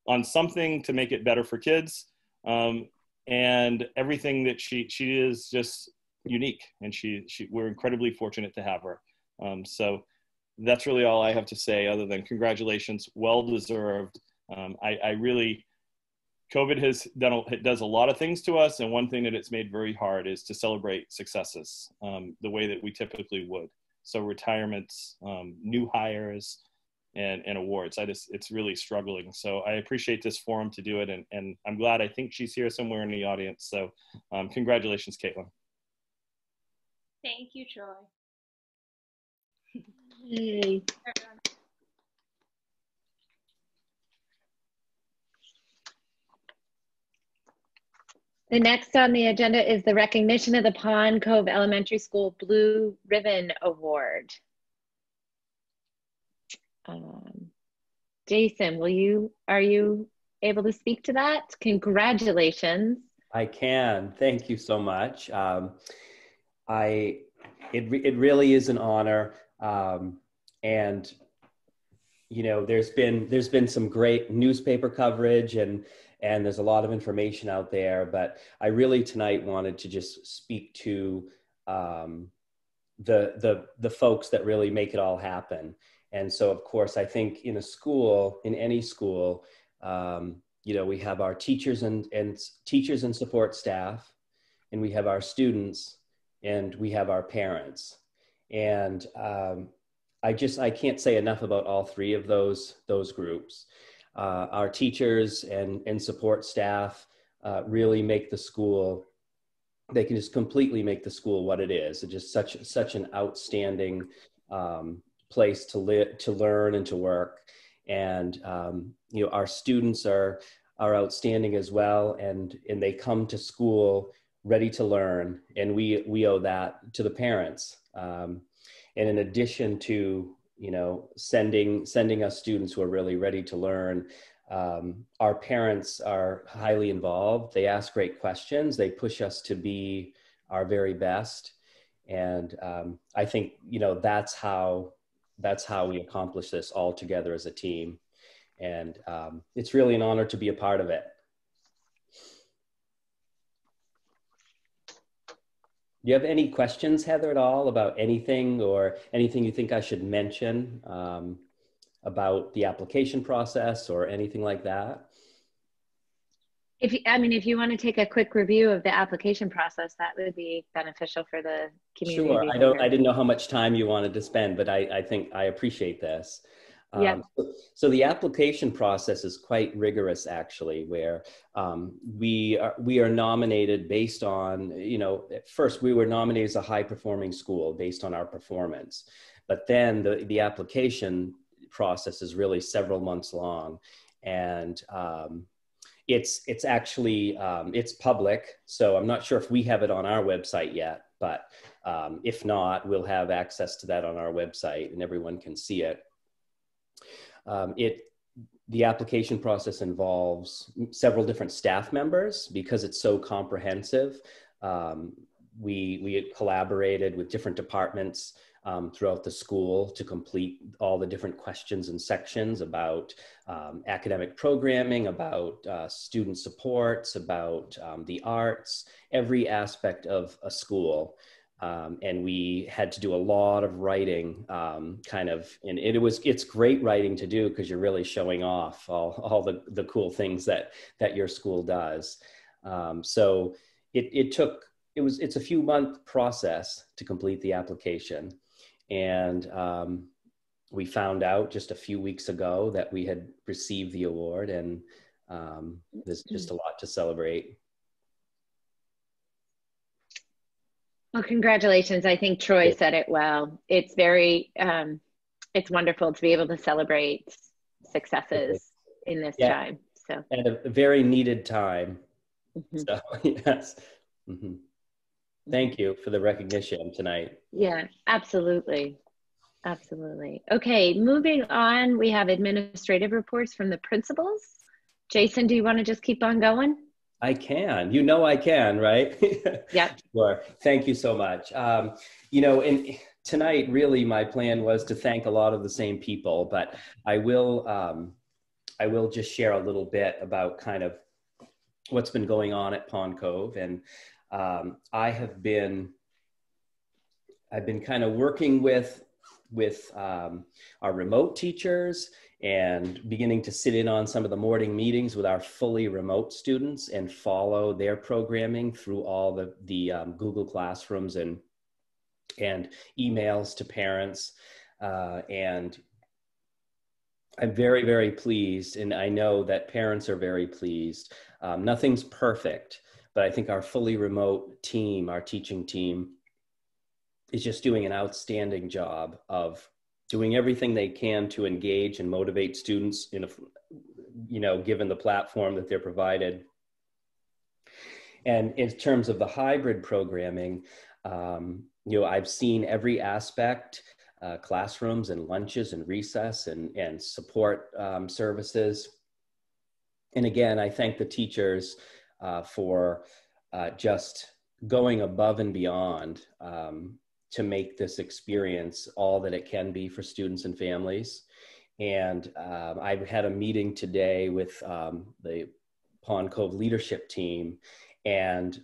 on something to make it better for kids. Um, and everything that she, she is just unique, and she, she we're incredibly fortunate to have her. Um, so that's really all I have to say, other than congratulations, well deserved. Um, I, I, really, COVID has done it does a lot of things to us, and one thing that it's made very hard is to celebrate successes um, the way that we typically would. So retirements, um, new hires, and, and awards. I just it's really struggling. So I appreciate this forum to do it, and, and I'm glad. I think she's here somewhere in the audience. So um, congratulations, Caitlin. Thank you, Troy. Yay. The next on the agenda is the recognition of the Pond Cove Elementary School Blue Ribbon Award. Um, Jason, will you, are you able to speak to that? Congratulations. I can. Thank you so much. Um, I it it really is an honor, um, and you know there's been there's been some great newspaper coverage and and there's a lot of information out there, but I really tonight wanted to just speak to um, the the the folks that really make it all happen. And so, of course, I think in a school, in any school, um, you know, we have our teachers and, and teachers and support staff, and we have our students, and we have our parents. And um, I just I can't say enough about all three of those those groups. Uh, our teachers and and support staff uh, really make the school. They can just completely make the school what it is. It's just such such an outstanding um, place to live, to learn, and to work. and um, you know our students are are outstanding as well, and and they come to school ready to learn, and we we owe that to the parents. Um, and in addition to you know sending sending us students who are really ready to learn, um, our parents are highly involved. They ask great questions. They push us to be our very best, and um, I think you know that's how that's how we accomplish this all together as a team. And um, it's really an honor to be a part of it. Do you have any questions, Heather, at all about anything or anything you think I should mention um, about the application process or anything like that? If you, I mean, if you want to take a quick review of the application process, that would be beneficial for the community. Sure. I don't. I didn't know how much time you wanted to spend, but I, I think I appreciate this. Yeah. Um, so the application process is quite rigorous, actually, where um, we are we are nominated based on you know first we were nominated as a high performing school based on our performance, but then the the application process is really several months long, and um, it's it's actually um, it's public so i'm not sure if we have it on our website yet but um, if not we'll have access to that on our website and everyone can see it um, it the application process involves several different staff members because it's so comprehensive um, we we collaborated with different departments um, throughout the school to complete all the different questions and sections about um, academic programming, about uh, student supports, about um, the arts, every aspect of a school. Um, and we had to do a lot of writing, um, kind of, and it, was it's great writing to do because you're really showing off all, all the, the cool things that that your school does. Um, so it, it took it was it's a few month process to complete the application and um, we found out just a few weeks ago that we had received the award, and um, there's just a lot to celebrate. Well, congratulations. I think Troy said it well. It's very, um, it's wonderful to be able to celebrate successes in this Yeah. time. So, At a very needed time. Mhm. So, yes. Mhm. Thank you for the recognition tonight. yeah, absolutely. Absolutely. Okay, moving on, we have administrative reports from the principals. Jason, do you want to just keep on going? I can. You know I can, right? Yeah. Sure. Thank you so much. Um, you know, and tonight, really, my plan was to thank a lot of the same people, but I will, um, I will just share a little bit about kind of what's been going on at Pond Cove, and um, I have been, I've been kind of working with with um, our remote teachers and beginning to sit in on some of the morning meetings with our fully remote students and follow their programming through all the, the um, Google Classrooms and, and emails to parents. Uh, and I'm very, very pleased, and I know that parents are very pleased. Um, nothing's perfect, but I think our fully remote team, our teaching team, is just doing an outstanding job of doing everything they can to engage and motivate students in a you know given the platform that they're provided. And in terms of the hybrid programming um, you know i've seen every aspect uh, classrooms and lunches and recess and, and support um, services. And again i thank the teachers uh, for uh, just going above and beyond um, to make this experience all that it can be for students and families. And um, I've had a meeting today with um, the Pond Cove leadership team, and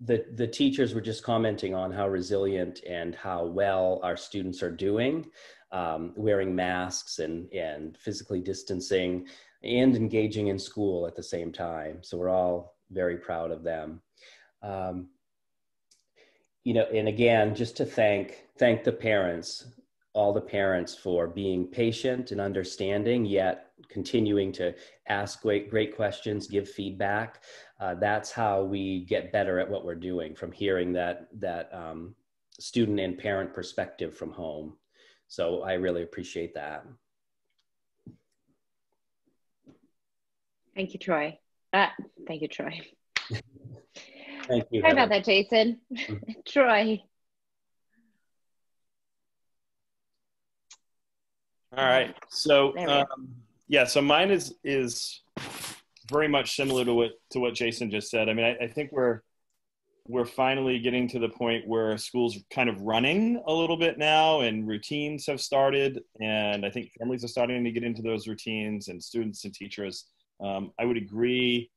the, the teachers were just commenting on how resilient and how well our students are doing, um, wearing masks and, and physically distancing and engaging in school at the same time. So we're all very proud of them. Um, you know, and again, just to thank thank the parents, all the parents for being patient and understanding, yet continuing to ask great great questions, give feedback. Uh, that's how we get better at what we're doing from hearing that that um, student and parent perspective from home. So I really appreciate that. Thank you, Troy. Uh, thank you, Troy. Thank you. Sorry about that, Jason. Troy. All right. So There we go. um, yeah, so mine is is very much similar to what to what Jason just said. I mean, I, I think we're we're finally getting to the point where schools kind of running a little bit now, and routines have started, and I think families are starting to get into those routines, and students and teachers. Um, I would agree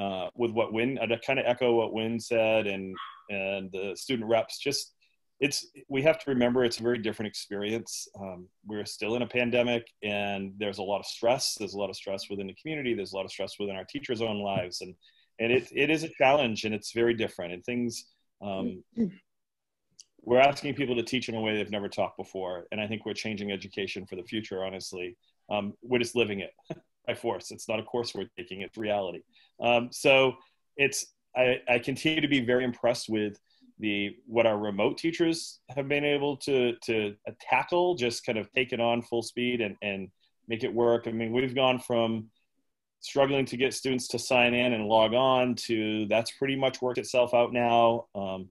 uh, with what Win. I'd kind of echo what Win said, and and the student reps. Just it's we have to remember it's a very different experience. Um, we're still in a pandemic, and there's a lot of stress. There's a lot of stress within the community. There's a lot of stress within our teachers' own lives, and and it it is a challenge, and it's very different. And things um, we're asking people to teach in a way they've never taught before, and I think we're changing education for the future. Honestly, um, we're just living it by force. It's not a course we're taking; it's reality. Um, so it's I, I continue to be very impressed with the what our remote teachers have been able to to tackle, just kind of take it on full speed and and make it work. I mean, we've gone from struggling to get students to sign in and log on to that's pretty much worked itself out now. Um,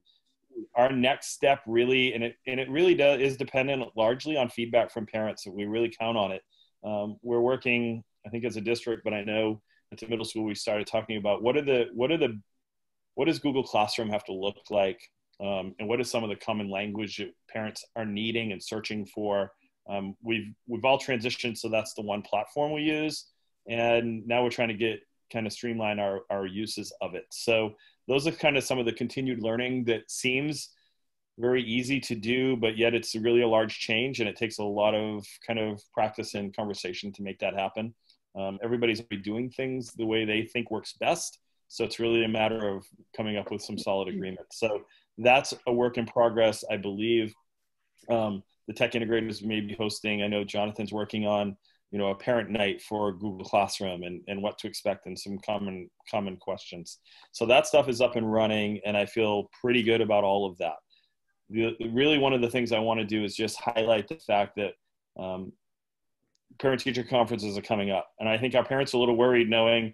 our next step really, and it and it really does is dependent largely on feedback from parents. So we really count on it. Um, we're working, I think, as a district, but I know at the middle school we started talking about what are the what are the what does Google Classroom have to look like, um, and what is some of the common language that parents are needing and searching for. Um, we've we've all transitioned, so that's the one platform we use, and now we're trying to get kind of streamline our our uses of it. So those are kind of some of the continued learning that seems very easy to do, but yet it's really a large change, and it takes a lot of kind of practice and conversation to make that happen. Um, everybody's doing things the way they think works best. So it's really a matter of coming up with some solid agreement. So that's a work in progress. I believe um, the tech integrators may be hosting. I know Jonathan's working on, you know, a parent night for Google Classroom and, and what to expect and some common common questions. So that stuff is up and running, and I feel pretty good about all of that. The, really, one of the things I want to do is just highlight the fact that um, parent teacher conferences are coming up, and I think our parents are a little worried knowing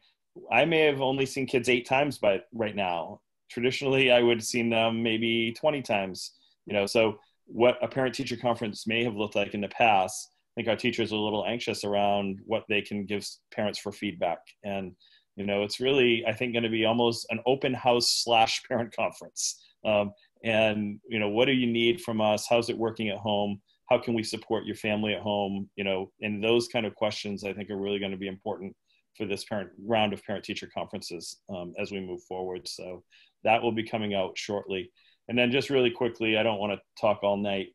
I may have only seen kids eight times by right now. Traditionally, I would have seen them maybe 20 times. You know, so what a parent teacher conference may have looked like in the past, I think our teachers are a little anxious around what they can give parents for feedback. And, you know, it's really, I think, going to be almost an open house slash parent conference. Um, and, you know, what do you need from us? How's it working at home? How can we support your family at home? You know, and those kind of questions I think are really going to be important for this parent round of parent teacher conferences um, as we move forward. So that will be coming out shortly. And then just really quickly, I don't want to talk all night,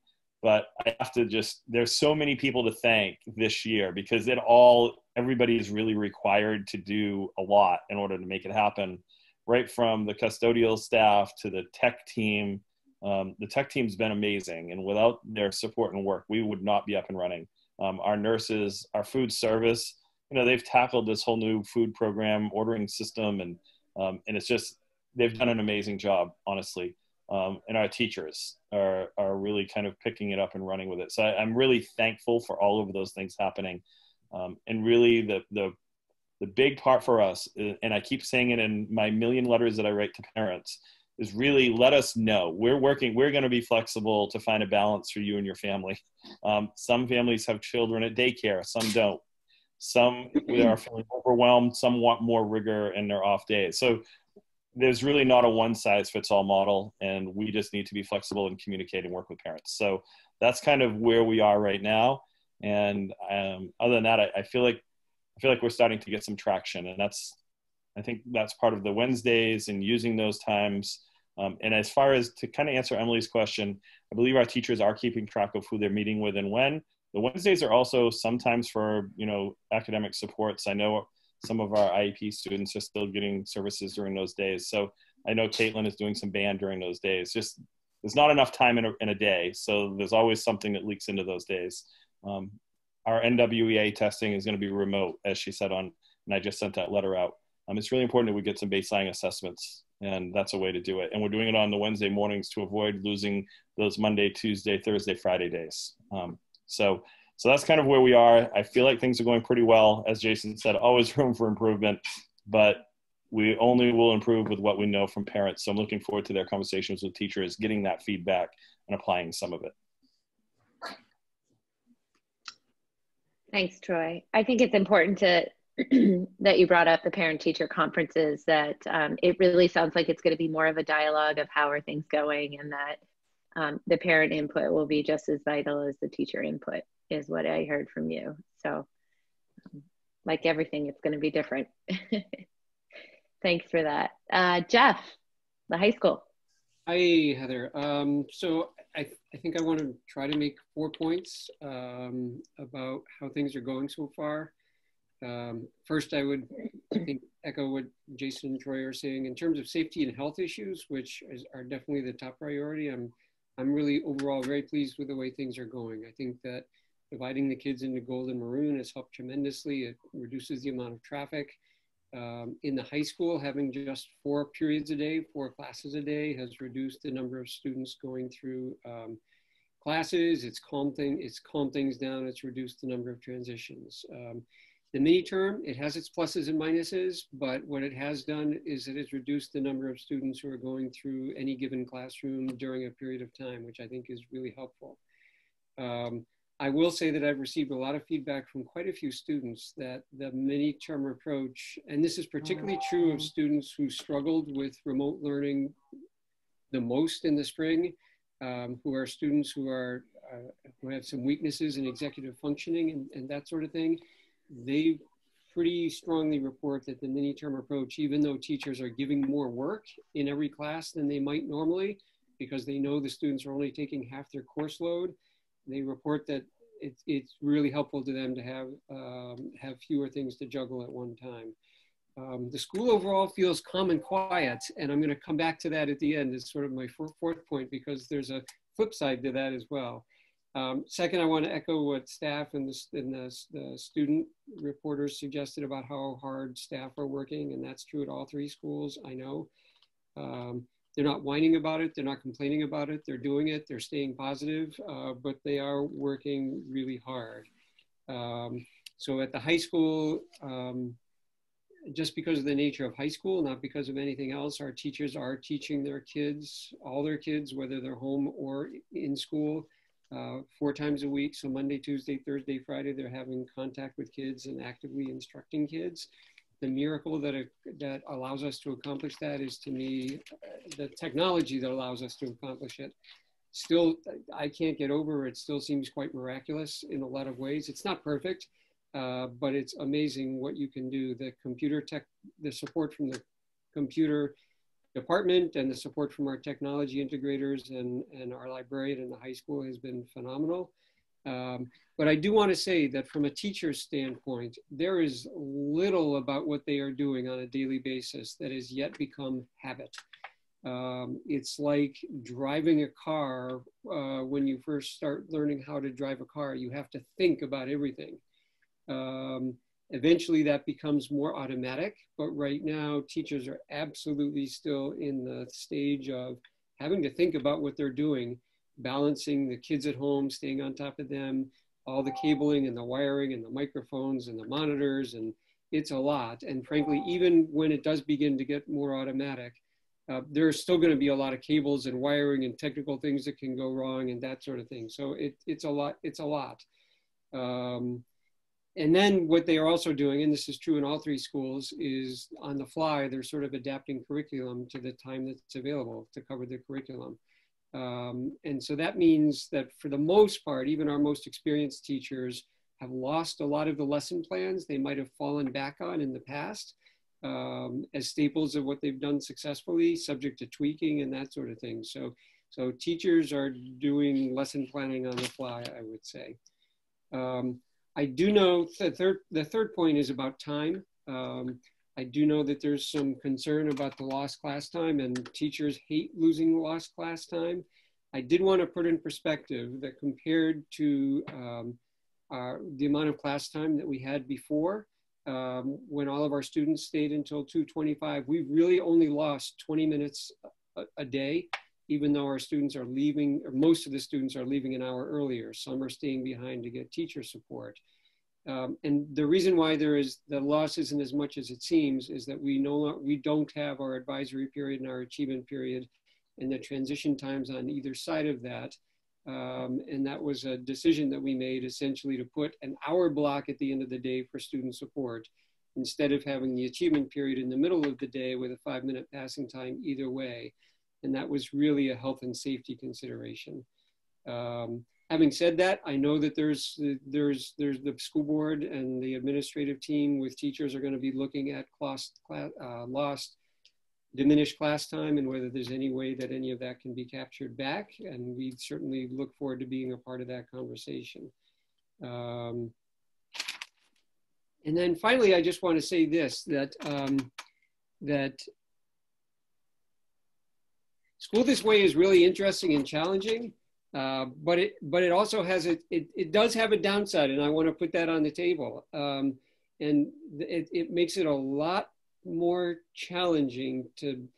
but I have to just, there's so many people to thank this year because it all, everybody is really required to do a lot in order to make it happen. Right from the custodial staff to the tech team. Um, the tech team's been amazing. And without their support and work, we would not be up and running. Um, our nurses, our food service, you know they've tackled this whole new food program ordering system and um, and it's just they've done an amazing job honestly um, and our teachers are are really kind of picking it up and running with it so I, am really thankful for all of those things happening um, and really the the the big part for us and i keep saying it in my million letters that i write to parents is really let us know. We're working we're going to be flexible to find a balance for you and your family. Um, some families have children at daycare some don't. Some are feeling overwhelmed some want more rigor in their off days. So there's really not a one size fits all model and we just need to be flexible and communicate and work with parents. So that's kind of where we are right now. And um, other than that I, I feel like i feel like we're starting to get some traction and that's i think that's part of the wednesdays and using those times um, and as far as to kind of answer emily's question i believe our teachers are keeping track of who they're meeting with and when the Wednesdays are also sometimes for you know academic supports. I know some of our IEP students are still getting services during those days. So I know Caitlin is doing some band during those days. Just there's not enough time in a, in a day, so there's always something that leaks into those days. Um, our NWEA testing is going to be remote, as she said on, and I just sent that letter out. Um, it's really important that we get some baseline assessments, and that's a way to do it. And we're doing it on the Wednesday mornings to avoid losing those Monday, Tuesday, Thursday, Friday days. Um, so So that's kind of where we are. I feel like things are going pretty well. As Jason said, always room for improvement, but we only will improve with what we know from parents. So I'm looking forward to their conversations with teachers, getting that feedback and applying some of it. Thanks, Troy. I think it's important to that you brought up the parent teacher conferences that um, it really sounds like it's going to be more of a dialogue of how are things going and that um, the parent input will be just as vital as the teacher input is what I heard from you. So um, like everything, it's going to be different. Thanks for that. Uh, Jeff, the high school. Hi, Heather. Um, so I, I, think I want to try to make four points um, about how things are going so far. Um, first, I would I think echo what Jason and Troy are saying in terms of safety and health issues, which is, are definitely the top priority. I'm I'm really overall very pleased with the way things are going. I think that dividing the kids into gold and maroon has helped tremendously. It reduces the amount of traffic. Um, in the high school, having just four periods a day, four classes a day, has reduced the number of students going through um, classes. It's calmed thing. It's calmed things down. It's reduced the number of transitions. Um, the mini term, it has its pluses and minuses, but what it has done is it has reduced the number of students who are going through any given classroom during a period of time, which I think is really helpful. Um, I will say that I've received a lot of feedback from quite a few students that the mini term approach, and this is particularly true of students who struggled with remote learning the most in the spring, um, who are students who are uh, who have some weaknesses in executive functioning and, and that sort of thing. They pretty strongly report that the mini term approach, even though teachers are giving more work in every class than they might normally, because they know the students are only taking half their course load, they report that it's, it's really helpful to them to have, um, have fewer things to juggle at one time. Um, the school overall feels calm and quiet, and I'm going to come back to that at the end as sort of my fourth point because there's a flip side to that as well. Um, second, I want to echo what staff and, the, and the, the, student reporters suggested about how hard staff are working, and that's true at all three schools, I know. Um, they're not whining about it. They're not complaining about it. They're doing it. They're staying positive, uh, but they are working really hard. Um, so at the high school, um, just because of the nature of high school, not because of anything else, our teachers are teaching their kids, all their kids, whether they're home or in school, uh, four times a week. So Monday, Tuesday, Thursday, Friday, they're having contact with kids and actively instructing kids the miracle that, that allows us to accomplish that is to me the technology that allows us to accomplish it. Still, I can't get over it. Still seems quite miraculous in a lot of ways. It's not perfect, uh, but it's amazing what you can do. The computer tech, the support from the computer department and the support from our technology integrators and, and our librarian in the high school has been phenomenal. Um, but I do want to say that from a teacher's standpoint, there is little about what they are doing on a daily basis that has yet become habit. Um, it's like driving a car uh, when you first start learning how to drive a car. You have to think about everything. Um, eventually, that becomes more automatic, but right now, teachers are absolutely still in the stage of having to think about what they're doing balancing the kids at home, staying on top of them, all the cabling and the wiring and the microphones and the monitors, and it's a lot. And frankly, even when it does begin to get more automatic, uh, there's still going to be a lot of cables and wiring and technical things that can go wrong and that sort of thing. So it, it's a lot. It's a lot. Um, and then what they are also doing, and this is true in all three schools, is on the fly, they're sort of adapting curriculum to the time that's available to cover the curriculum. Um, and so that means that for the most part, even our most experienced teachers have lost a lot of the lesson plans they might have fallen back on in the past um, as staples of what they've done successfully, subject to tweaking and that sort of thing. So, so teachers are doing lesson planning on the fly, I would say. Um, I do know the third, the third point is about time. Um, I do know that there's some concern about the lost class time and teachers hate losing lost class time. I did want to put in perspective that compared to um, our, the amount of class time that we had before, um, when all of our students stayed until 2.25, we really only lost 20 minutes a, a day even though our students are leaving, or most of the students are leaving an hour earlier. Some are staying behind to get teacher support. Um, and the reason why there is the loss isn't as much as it seems is that we no we don't have our advisory period and our achievement period and the transition times on either side of that. Um, and that was a decision that we made essentially to put an hour block at the end of the day for student support instead of having the achievement period in the middle of the day with a five minute passing time either way. And that was really a health and safety consideration. Um, having said that, I know that there's there's there's the school board and the administrative team with teachers are going to be looking at class, class uh, lost diminished class time and whether there's any way that any of that can be captured back. And we certainly look forward to being a part of that conversation. Um, and then finally, I just want to say this, that, um, that school this way is really interesting and challenging. Uh, but it but it also has a it, it does have a downside and i want to put that on the table um, and it, it makes it a lot more challenging to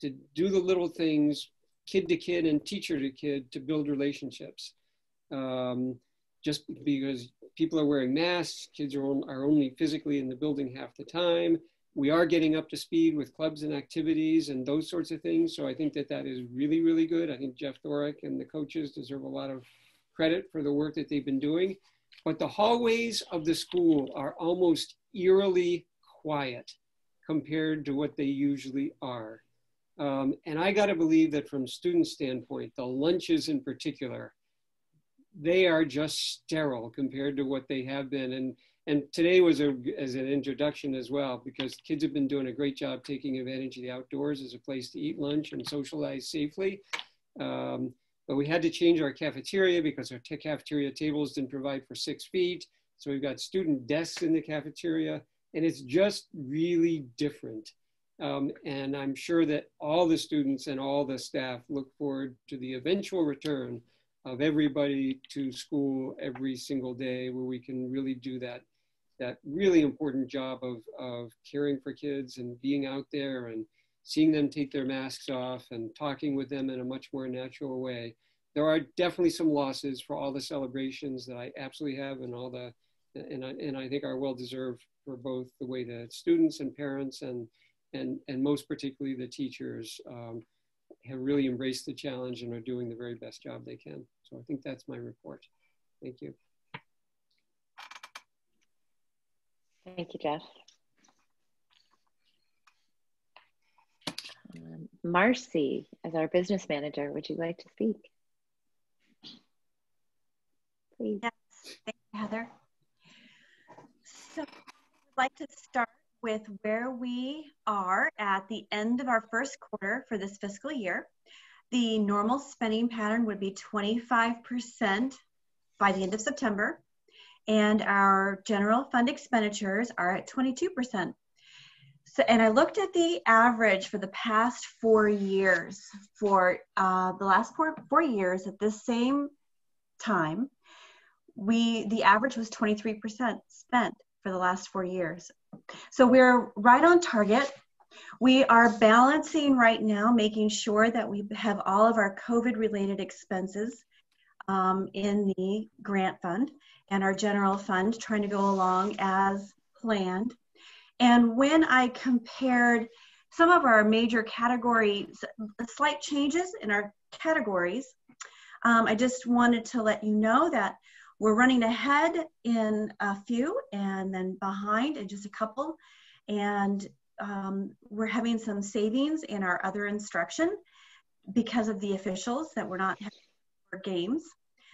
to do the little things kid to kid and teacher to kid to build relationships um, just because people are wearing masks kids are, on, are only physically in the building half the time we are getting up to speed with clubs and activities and those sorts of things. So I think that that is really, really good. I think Jeff Thorick and the coaches deserve a lot of credit for the work that they've been doing. But the hallways of the school are almost eerily quiet compared to what they usually are. Um, and I got to believe that from student standpoint, the lunches in particular, they are just sterile compared to what they have been. And and today was a, as an introduction as well, because kids have been doing a great job taking advantage of the outdoors as a place to eat lunch and socialize safely. Um, but we had to change our cafeteria because our cafeteria tables didn't provide for six feet. So we've got student desks in the cafeteria, and it's just really different. Um, and I'm sure that all the students and all the staff look forward to the eventual return of everybody to school every single day where we can really do that that really important job of, of caring for kids and being out there and seeing them take their masks off and talking with them in a much more natural way. There are definitely some losses for all the celebrations that I absolutely have and all the, and I, and I think are well deserved for both the way that students and parents and, and, and most particularly the teachers um, have really embraced the challenge and are doing the very best job they can. So I think that's my report. Thank you. Thank you, Jeff. Um, Marcy, as our business manager, would you like to speak? Please. Yes, thank you, Heather. So I'd like to start with where we are at the end of our first quarter for this fiscal year. The normal spending pattern would be 25% by the end of September and our general fund expenditures are at 22%. So, and I looked at the average for the past four years. For uh, the last four, four years at this same time, we the average was 23% spent for the last four years. So we're right on target. We are balancing right now, making sure that we have all of our COVID related expenses um, in the grant fund and our general fund trying to go along as planned. And when I compared some of our major categories, slight changes in our categories, um, I just wanted to let you know that we're running ahead in a few and then behind in just a couple. And um, we're having some savings in our other instruction because of the officials that we're not having for games.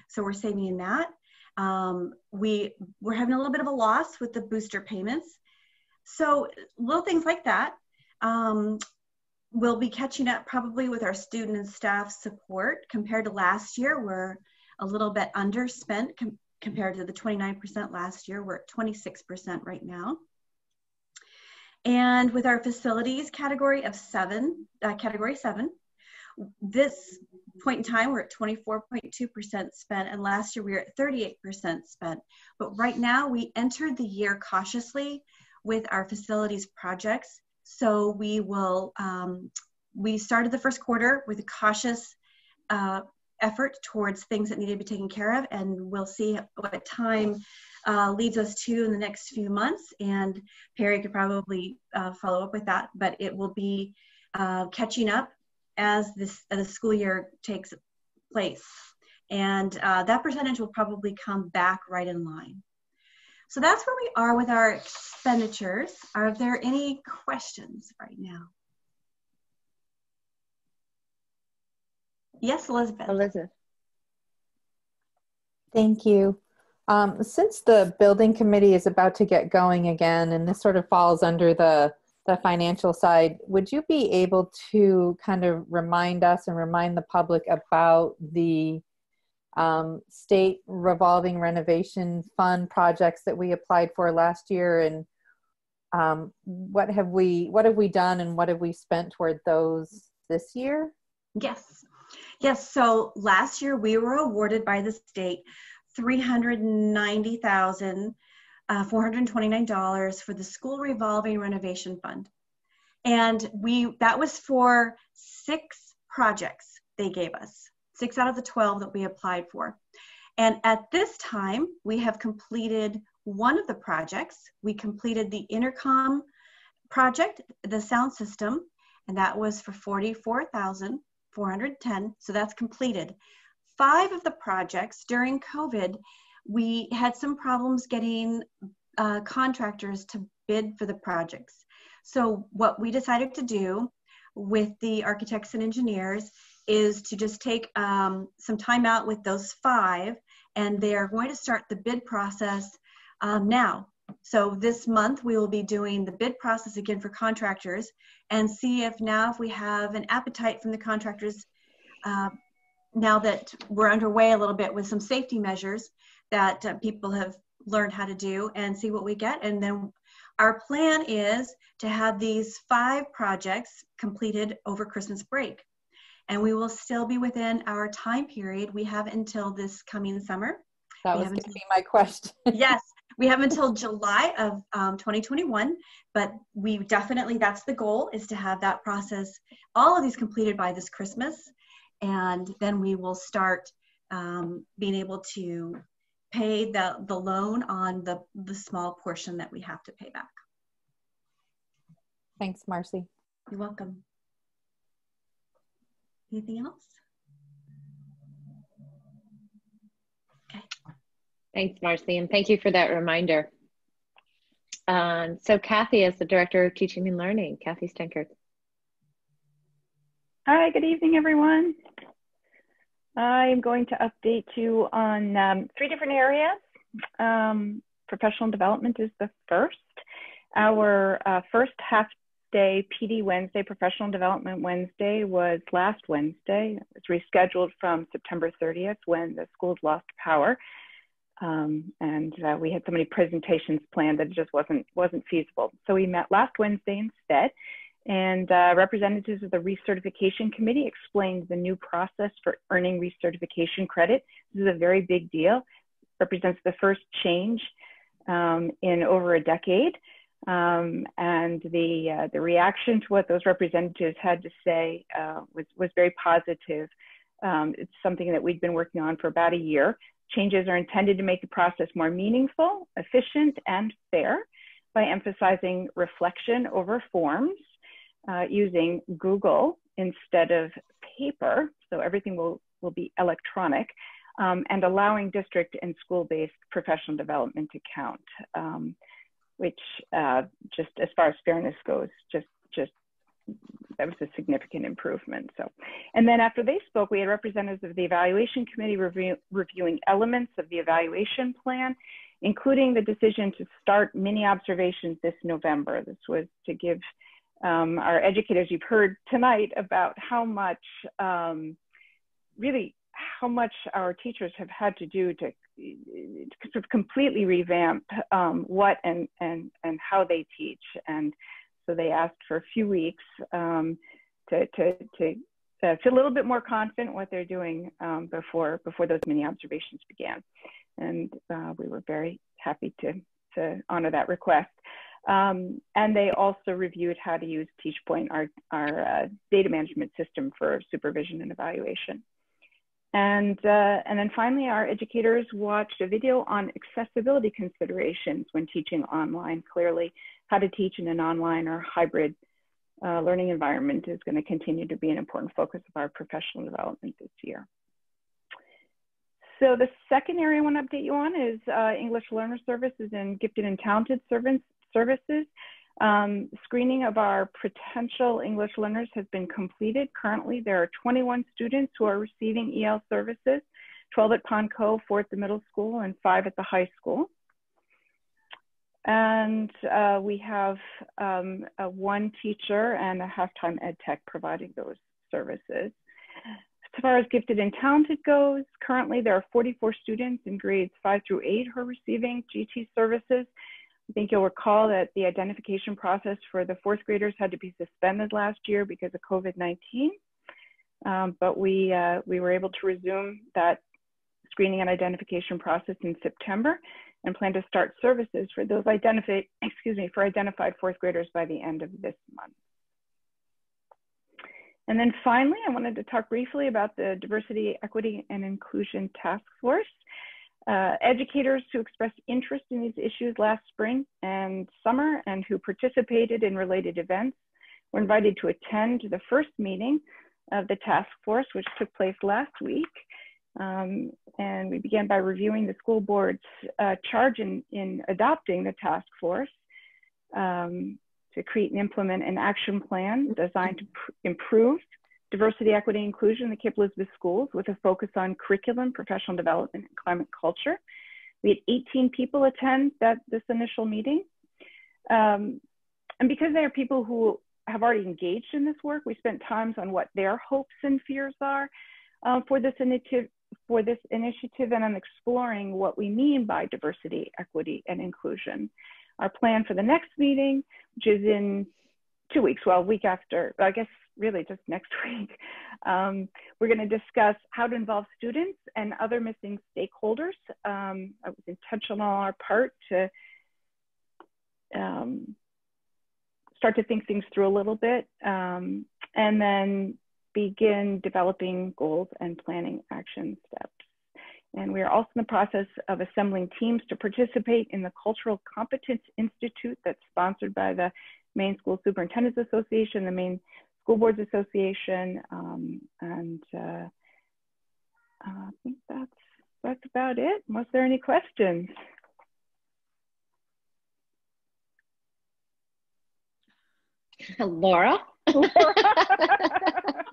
So we're saving in that. Um, we we're having a little bit of a loss with the booster payments. So little things like that. Um, we'll be catching up probably with our student and staff support compared to last year. We're a little bit underspent com compared to the 29% last year. We're at 26% right now. And with our facilities category of seven, uh, category seven, this point in time, we're at 24.2% spent, and last year we were at 38% spent. But right now, we entered the year cautiously with our facilities projects. So we will, um, we started the first quarter with a cautious uh, effort towards things that needed to be taken care of, and we'll see what time uh, leads us to in the next few months. And Perry could probably uh, follow up with that, but it will be uh, catching up as this the school year takes place. And uh, that percentage will probably come back right in line. So that's where we are with our expenditures. Are there any questions right now? Yes, Elizabeth. Elizabeth. Thank you. Um, since the building committee is about to get going again, and this sort of falls under the the financial side, would you be able to kind of remind us and remind the public about the um, state revolving renovation fund projects that we applied for last year? And um, what have we what have we done and what have we spent toward those this year? Yes. Yes. So last year we were awarded by the state $390,429 uh, $429 for the school revolving renovation fund and we that was for six projects they gave us six out of the 12 that we applied for. And at this time, we have completed one of the projects. We completed the intercom project, the sound system, and that was for 44,410. So that's completed. Five of the projects during COVID, we had some problems getting uh, contractors to bid for the projects. So what we decided to do with the architects and engineers is to just take um, some time out with those five, and they are going to start the bid process um, now. So this month we will be doing the bid process again for contractors and see if now if we have an appetite from the contractors uh, now that we're underway a little bit with some safety measures that uh, people have learned how to do and see what we get. And then our plan is to have these five projects completed over Christmas break and we will still be within our time period. We have until this coming summer. That was going to be my question. yes, we have until July of um, 2021, but we definitely, that's the goal, is to have that process, all of these completed by this Christmas. And then we will start um, being able to pay the, the loan on the, the small portion that we have to pay back. Thanks, Marcy. You're welcome. Anything else? Okay. Thanks, Marcy, and thank you for that reminder. Um, so Kathy is the Director of Teaching and Learning. Kathy Stenkert. Hi, good evening, everyone. I am going to update you on um, three different areas. Um, professional development is the first. Our uh, first half day PD Wednesday, Professional Development Wednesday was last Wednesday. It was rescheduled from September 30th when the schools lost power. Um, and uh, we had so many presentations planned that it just wasn't, wasn't feasible. So we met last Wednesday instead. And uh, representatives of the recertification committee explained the new process for earning recertification credit. This is a very big deal. Represents the first change um, in over a decade. Um, and the uh, the reaction to what those representatives had to say uh, was was very positive. Um, it's something that we've been working on for about a year. Changes are intended to make the process more meaningful, efficient, and fair by emphasizing reflection over forms uh, using Google instead of paper. So everything will, will be electronic um, and allowing district and school-based professional development to count. Um, which uh, just as far as fairness goes, just just that was a significant improvement. So, and then after they spoke, we had representatives of the evaluation committee review, reviewing elements of the evaluation plan, including the decision to start mini observations this November. This was to give um, our educators, you've heard tonight about how much, um, really how much our teachers have had to do to of completely revamp um, what and, and, and how they teach. And so they asked for a few weeks um, to, to, to uh, feel a little bit more confident what they're doing um, before, before those mini observations began. And uh, we were very happy to, to honor that request. Um, and they also reviewed how to use TeachPoint, our, our uh, data management system for supervision and evaluation. And, uh, and then finally, our educators watched a video on accessibility considerations when teaching online. Clearly, how to teach in an online or hybrid uh, learning environment is going to continue to be an important focus of our professional development this year. So the second area I want to update you on is uh, English learner services and gifted and talented services. Um, screening of our potential English learners has been completed. Currently, there are 21 students who are receiving EL services, 12 at Pond Cove, 4 at the middle school, and 5 at the high school. And uh, we have um, one teacher and a half-time ed tech providing those services. As far as gifted and talented goes, currently there are 44 students in grades 5 through 8 who are receiving GT services. I think you'll recall that the identification process for the fourth graders had to be suspended last year because of COVID-19. Um, but we, uh, we were able to resume that screening and identification process in September and plan to start services for those identified, excuse me, for identified fourth graders by the end of this month. And then finally, I wanted to talk briefly about the Diversity, Equity, and Inclusion Task Force. Uh, educators who expressed interest in these issues last spring and summer and who participated in related events were invited to attend the first meeting of the task force, which took place last week. Um, and we began by reviewing the school board's uh, charge in, in adopting the task force um, to create and implement an action plan designed to improve diversity, equity, inclusion in the Cape Elizabeth schools with a focus on curriculum, professional development, and climate culture. We had 18 people attend that this initial meeting. Um, and because they are people who have already engaged in this work, we spent times on what their hopes and fears are uh, for this initiative for this initiative and on exploring what we mean by diversity, equity, and inclusion. Our plan for the next meeting, which is in two weeks, well, week after, I guess really just next week, um, we're going to discuss how to involve students and other missing stakeholders. Um, it was intentional on our part to um, start to think things through a little bit um, and then begin developing goals and planning action steps. And we are also in the process of assembling teams to participate in the Cultural Competence Institute that's sponsored by the Maine School Superintendents Association, the Maine School Boards Association, um, and uh, I think that's that's about it. Was there any questions? Laura?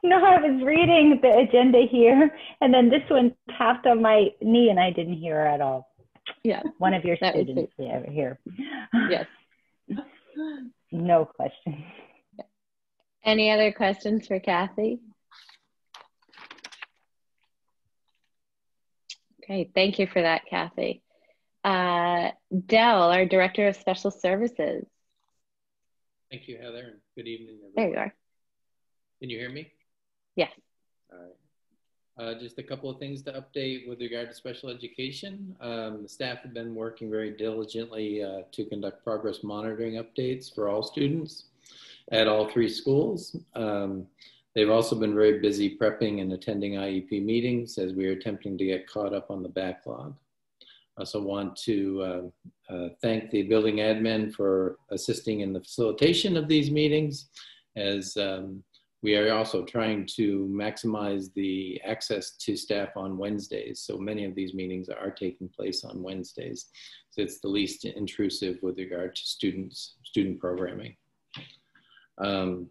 no, I was reading the agenda here, and then this one tapped on my knee, and I didn't hear her at all. Yeah. One of your students yeah, here. Yes. no question. Any other questions for Kathy? Okay, thank you for that, Kathy. Uh, Dell, our Director of Special Services. Thank you, Heather, and good evening, everyone. There you are. Can you hear me? Yes. All right. Uh, just a couple of things to update with regard to special education. Um, the staff have been working very diligently uh, to conduct progress monitoring updates for all students at all three schools. Um, they've also been very busy prepping and attending IEP meetings as we are attempting to get caught up on the backlog. I also want to uh, uh, thank the building admin for assisting in the facilitation of these meetings as um, we are also trying to maximize the access to staff on Wednesdays. So many of these meetings are taking place on Wednesdays. So it's the least intrusive with regard to students, student programming. Um,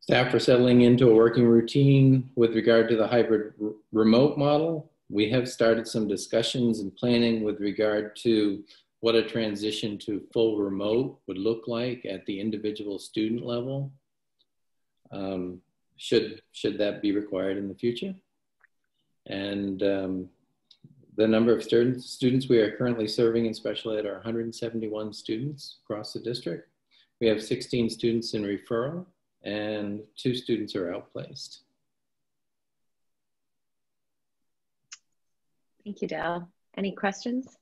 staff are settling into a working routine with regard to the hybrid remote model. We have started some discussions and planning with regard to what a transition to full remote would look like at the individual student level. Um, should, should that be required in the future? And um, the number of students, students we are currently serving in special ed are 171 students across the district. We have 16 students in referral and two students are outplaced. Thank you, Dell. Any questions?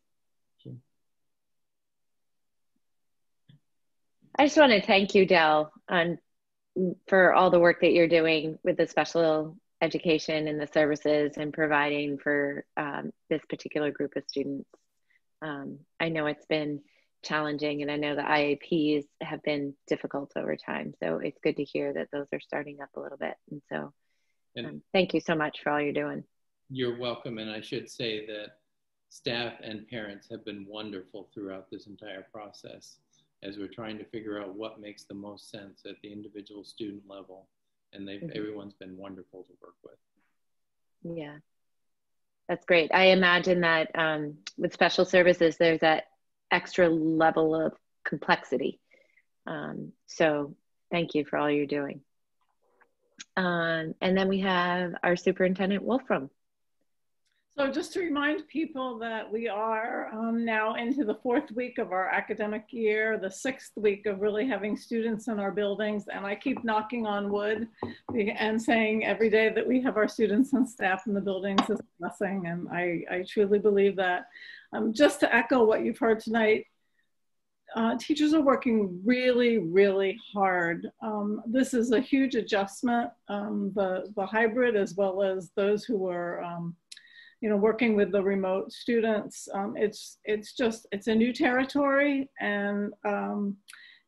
I just want to thank you, Dell, on for all the work that you're doing with the special education and the services and providing for um, this particular group of students. Um, I know it's been challenging and I know the IEPs have been difficult over time. So it's good to hear that those are starting up a little bit. And so And- um, thank you so much for all you're doing. You're welcome, and I should say that staff and parents have been wonderful throughout this entire process as we're trying to figure out what makes the most sense at the individual student level. And they've, Mhm. everyone's been wonderful to work with. Yeah, that's great. I imagine that um, with special services, there's that extra level of complexity. Um, so thank you for all you're doing. Um, and then we have our superintendent Wolfrom. So just to remind people that we are um, now into the fourth week of our academic year, the sixth week of really having students in our buildings. And I keep knocking on wood and saying every day that we have our students and staff in the buildings is a blessing. And I, I truly believe that. Um, just to echo what you've heard tonight, uh, teachers are working really, really hard. Um, this is a huge adjustment, um, the, the hybrid as well as those who are um, you know, working with the remote students. Um, it's it's just it's a new territory, and um,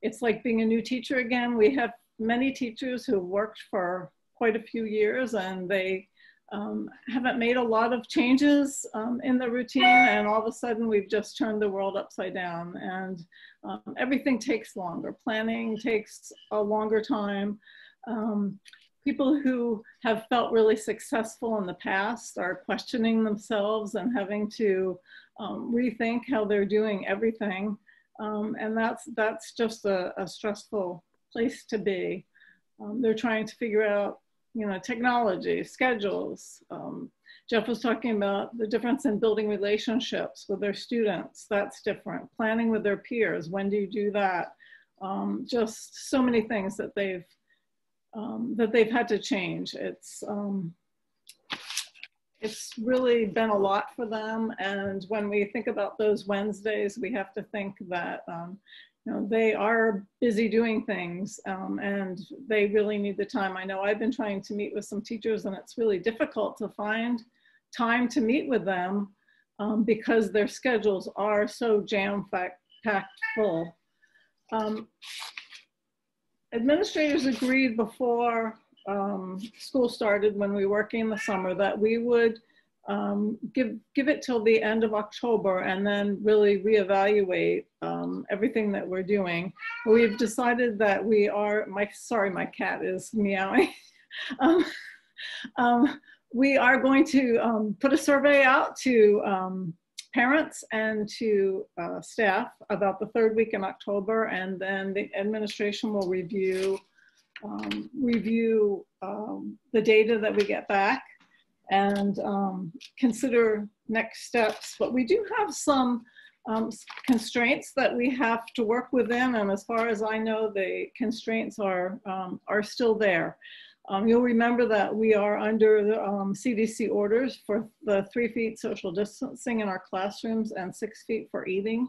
it's like being a new teacher again. We have many teachers who worked for quite a few years, and they um, haven't made a lot of changes um, in the routine, and all of a sudden we've just turned the world upside down, and um, everything takes longer. Planning takes a longer time. People who have felt really successful in the past are questioning themselves and having to um, rethink how they're doing everything. Um, and that's, that's just a, a, stressful place to be. Um, they're trying to figure out, you know, technology, schedules. Um, Jeff was talking about the difference in building relationships with their students. That's different. Planning with their peers. When do you do that? Um, just so many things that they've um, that they've had to change. It's um, it's really been a lot for them. And when we think about those Wednesdays, we have to think that um, you know they are busy doing things um, and they really need the time. I know I've been trying to meet with some teachers, and it's really difficult to find time to meet with them um, because their schedules are so jam packed full. Administrators agreed before um, school started when we were working in the summer that we would um, give give it till the end of October and then really reevaluate um, everything that we're doing. We've decided that we are. My sorry, my cat is meowing. Um, um, we are going to um, put a survey out to parents and to uh, staff about the third week in October, and then the administration will review um, review um, the data that we get back and um, consider next steps. But we do have some um, constraints that we have to work within, and as far as I know, the constraints are um, are still there. Um, you'll remember that we are under the um, CDC orders for the three feet social distancing in our classrooms and six feet for eating.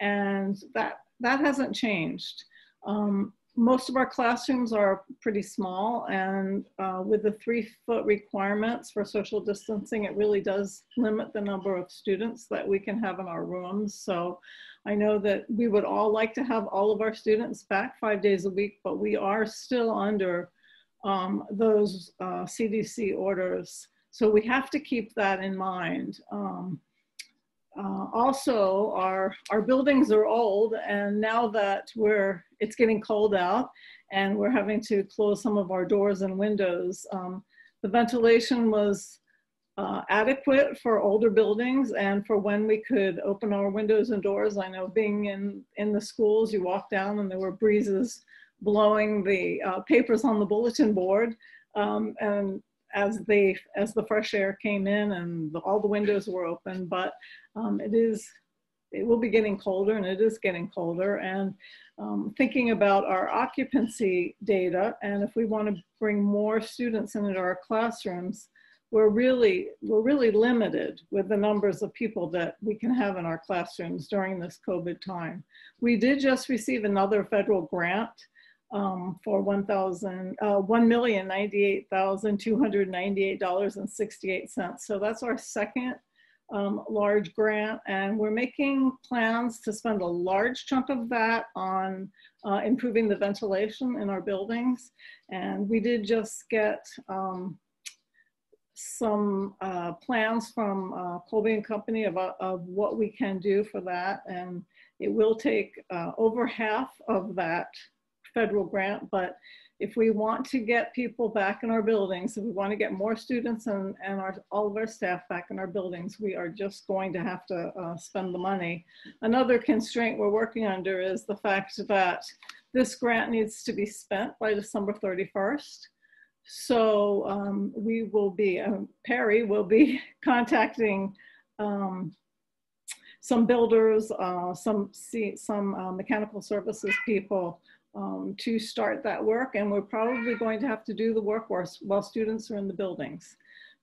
And that, that hasn't changed. Um, most of our classrooms are pretty small and uh, with the three foot requirements for social distancing, it really does limit the number of students that we can have in our rooms. So I know that we would all like to have all of our students back five days a week, but we are still under um, those uh, CDC orders. So we have to keep that in mind. Um, uh, also, our, our buildings are old, and now that we're, it's getting cold out and we're having to close some of our doors and windows, um, the ventilation was uh, adequate for older buildings and for when we could open our windows and doors. I know being in, in the schools, you walk down and there were breezes blowing the uh, papers on the bulletin board. Um, and as the as the fresh air came in and the, all the windows were open, but um, it is it will be getting colder and it is getting colder. And um, thinking about our occupancy data, and if we want to bring more students into our classrooms, we're really we're really limited with the numbers of people that we can have in our classrooms during this COVID time. We did just receive another federal grant um, for uh, one million ninety eight thousand two hundred ninety eight dollars and sixty eight cents. So that's our second um, large grant, and we're making plans to spend a large chunk of that on uh, improving the ventilation in our buildings. And we did just get um, some uh, plans from uh, Colby and Company about of what we can do for that, and it will take uh, over half of that federal grant, but if we want to get people back in our buildings, if we want to get more students and, and our, all of our staff back in our buildings, we are just going to have to uh, spend the money. Another constraint we're working under is the fact that this grant needs to be spent by December 31st. So um, we will be, uh, Perry will be contacting um, some builders, uh, some, some uh, mechanical services people um, to start that work. And we're probably going to have to do the work while, students are in the buildings.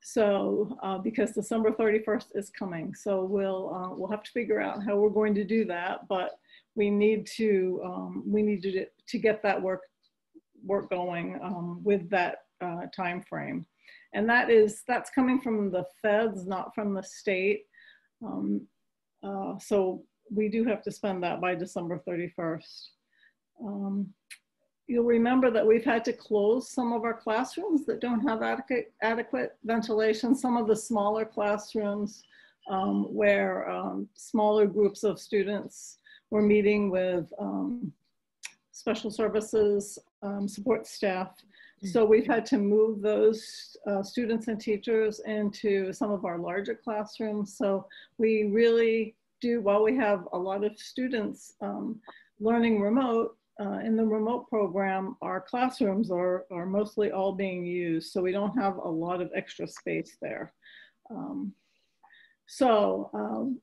So uh, because December 31st is coming. So we'll, uh, we'll have to figure out how we're going to do that, but we need to, um, we need to, to get that work, work going um, with that uh, time frame. And that is, that's coming from the feds, not from the state. Um, uh, so we do have to spend that by December 31st. Um, you'll remember that we've had to close some of our classrooms that don't have adequate, adequate ventilation. Some of the smaller classrooms um, where um, smaller groups of students were meeting with um, special services um, support staff. So we've had to move those uh, students and teachers into some of our larger classrooms. So we really do, while we have a lot of students um, learning remote, uh, in the remote program, our classrooms are, are mostly all being used, so we don't have a lot of extra space there. Um, so um,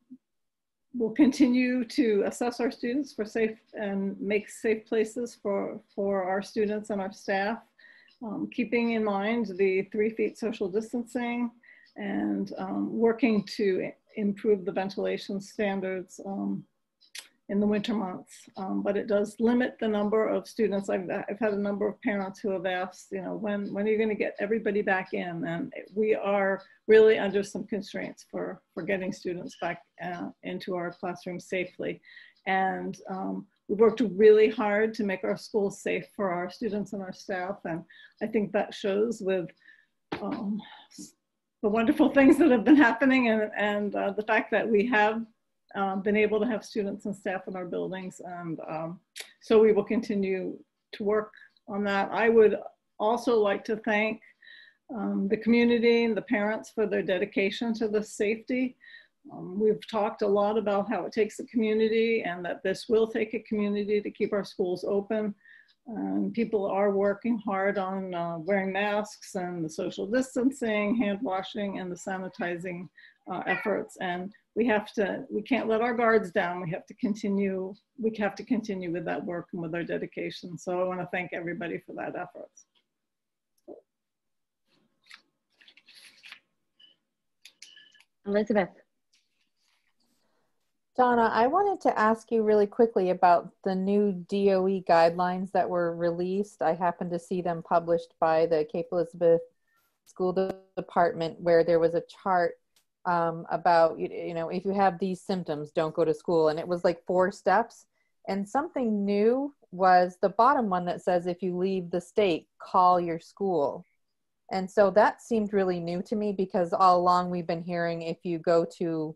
we'll continue to assess our students for safe and make safe places for, for our students and our staff, um, keeping in mind the three feet social distancing and um, working to improve the ventilation standards um, in the winter months, um, but it does limit the number of students. I've, I've had a number of parents who have asked, you know, when, when are you going to get everybody back in? And we are really under some constraints for, for getting students back uh, into our classrooms safely. And um, we've worked really hard to make our schools safe for our students and our staff. And I think that shows with um, the wonderful things that have been happening and, and uh, the fact that we have um, been able to have students and staff in our buildings. And um, so we will continue to work on that. I would also like to thank um, the community and the parents for their dedication to the safety. Um, we've talked a lot about how it takes a community and that this will take a community to keep our schools open. People are working hard on uh, wearing masks and the social distancing, hand washing, and the sanitizing uh, efforts. And we have to, we can't let our guards down. We have to continue, we have to continue with that work and with our dedication. So I want to thank everybody for that effort. Elizabeth. Donna, I wanted to ask you really quickly about the new DOE guidelines that were released. I happened to see them published by the Cape Elizabeth School Department where there was a chart um, about you, know if you have these symptoms don't go to school. And it was like four steps. And something new was the bottom one that says if you leave the state call your school. And so that seemed really new to me because all along we've been hearing if you go to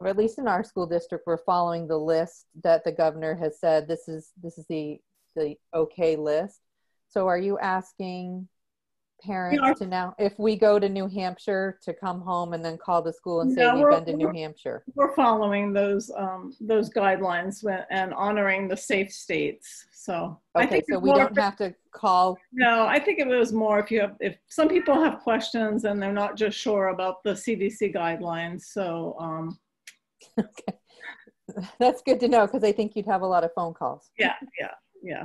or at least in our school district we're following the list that the governor has said this is this is the the okay list. So are you asking parents yeah. to now if we go to New Hampshire to come home and then call the school and say we've been to New Hampshire? We're following those um, those guidelines and honoring the safe states. So okay, I think so we don't have to call. No, I think it was more if you have if some people have questions and they're not just sure about the CDC guidelines. So um, okay, that's good to know because I think you'd have a lot of phone calls. Yeah, yeah, yeah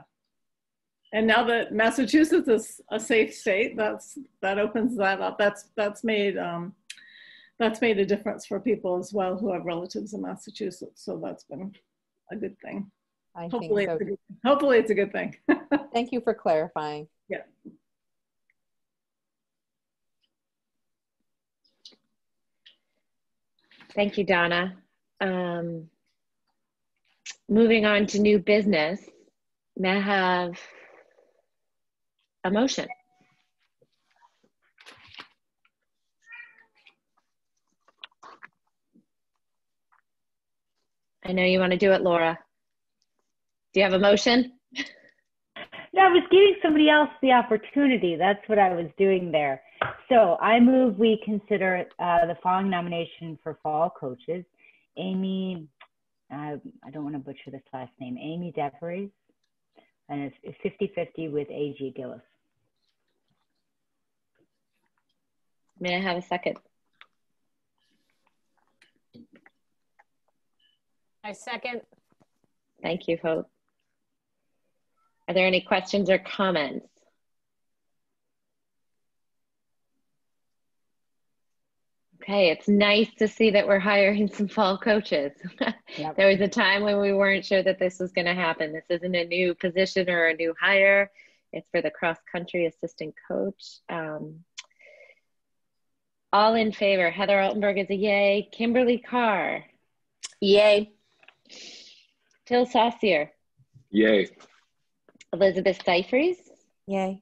and now that Massachusetts is a safe state, that's that opens that up. That's that's made um, that's made a difference for people as well who have relatives in Massachusetts. So that's been a good thing. I Hopefully, think it's a good, hopefully it's a good thing. Thank you for clarifying. Yeah. Thank you, Donna. Um, moving on to new business, may I a motion? I know you want to do it, Laura. Do you have a motion? No, I was giving somebody else the opportunity. That's what I was doing there. So I move we consider uh, the following nomination for fall coaches. Amy, uh, I don't want to butcher this last name, Amy DeVries, and it's 50-50 with A.G. Gillis. May I have a second? I second. Thank you, Hope. Are there any questions or comments? Okay, it's nice to see that we're hiring some fall coaches. there was a time when we weren't sure that this was going to happen. This isn't a new position or a new hire. It's for the cross country assistant coach. Um, all in favor. Heather Altenberg is a yay. Kimberly Carr. Yay. Phil Saucier. Yay. Elizabeth Scifres. Yay.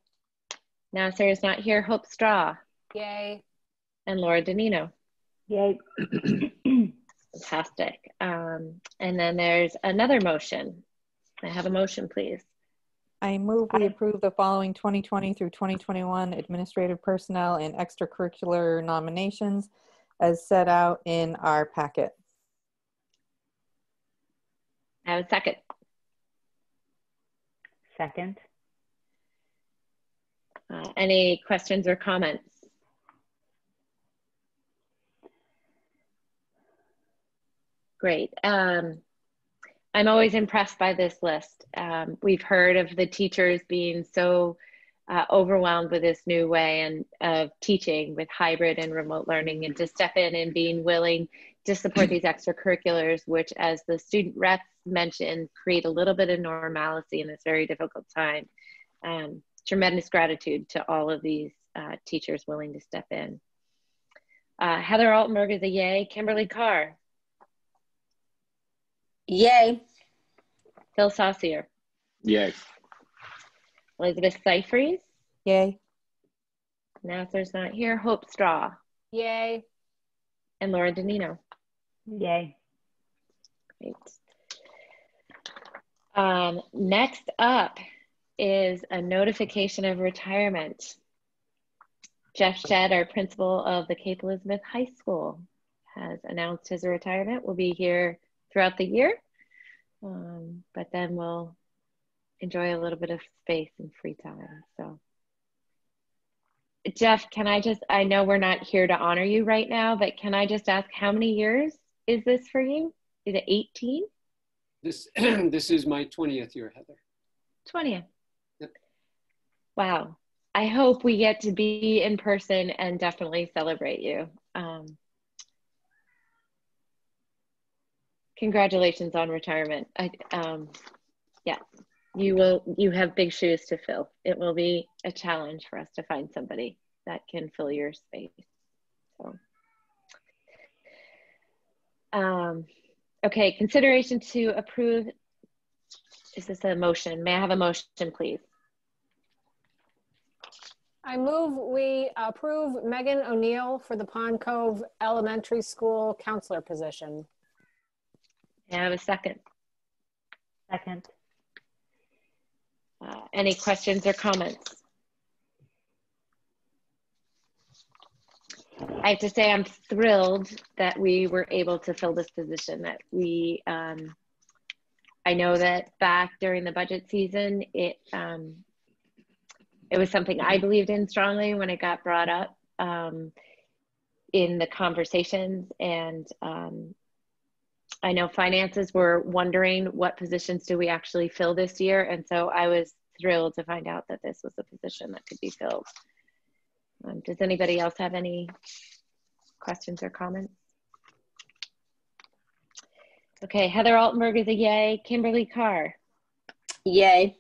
Nasser is not here. Hope Straw. Yay. And Laura Danino. Yay. Fantastic. Um, and then there's another motion. I have a motion, please. I move we approve the following 2020 through 2021 administrative personnel and extracurricular nominations as set out in our packet. I have a second. Second. Uh, any questions or comments? Great. Um, I'm always impressed by this list. Um, we've heard of the teachers being so uh, overwhelmed with this new way and of teaching with hybrid and remote learning, and to step in and being willing to support these extracurriculars, which, as the student reps mentioned, create a little bit of normalcy in this very difficult time. Um, tremendous gratitude to all of these uh, teachers willing to step in. Uh, Heather Altenberg is a yay. Kimberly Carr. Yay. Phil Saucier. Yay. Elizabeth Scifres. Yay. Nasser's not here. Hope Straw. Yay. And Laura Danino. Yay. Great. Um, next up is a notification of retirement. Jeff Shedd, our principal of the Cape Elizabeth High School, has announced his retirement. We'll be here throughout the year, um, but then we'll enjoy a little bit of space and free time. So, Jeff, can I just, I know we're not here to honor you right now, but can I just ask how many years is this for you? Is it 18? This, this is my 20th year, Heather. 20th. Yep. Wow. I hope we get to be in person and definitely celebrate you. Um, congratulations on retirement. I, um, yeah, you will. You have big shoes to fill. It will be a challenge for us to find somebody that can fill your space. So, um, okay. Consideration to approve. Is this a motion? May I have a motion, please? I move we approve Megan O'Neill for the Pond Cove Elementary School counselor position. I have a second? Second. Uh, any questions or comments? I have to say I'm thrilled that we were able to fill this position. That we, um, I know that back during the budget season, it um, it was something I believed in strongly when it got brought up um, in the conversations, and um, I know finances were wondering what positions do we actually fill this year, and so I was thrilled to find out that this was a position that could be filled. Um, does anybody else have any questions or comments? Okay, Heather Altenberg is a yay. Kimberly Carr. Yay.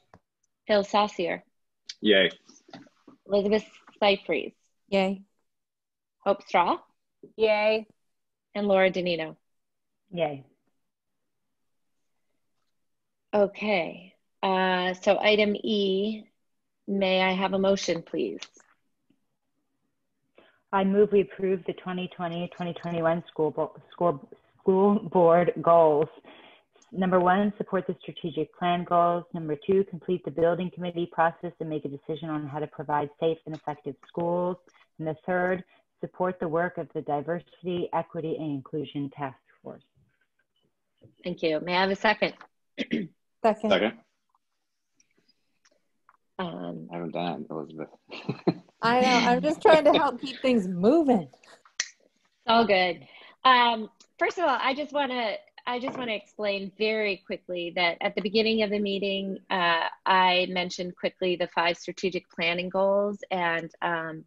Phil Saucier, Yay. Elizabeth Scifres, Yay. Hope Straw, Yay. and Laura Danino. Yay. Okay, uh, so item E, may I have a motion, please? I move we approve the 2020-2021 school, bo- school, school board goals. Number one, support the strategic plan goals. Number two, complete the building committee process and make a decision on how to provide safe and effective schools. And the third, support the work of the diversity, equity, and inclusion task force. Thank you. May I have a second? Second. Second. Um, I haven't done it, Elizabeth. I know. I'm just trying to help keep things moving. all good. Um, first of all, I just want to I just want to explain very quickly that at the beginning of the meeting, uh, I mentioned quickly the five strategic planning goals, and um,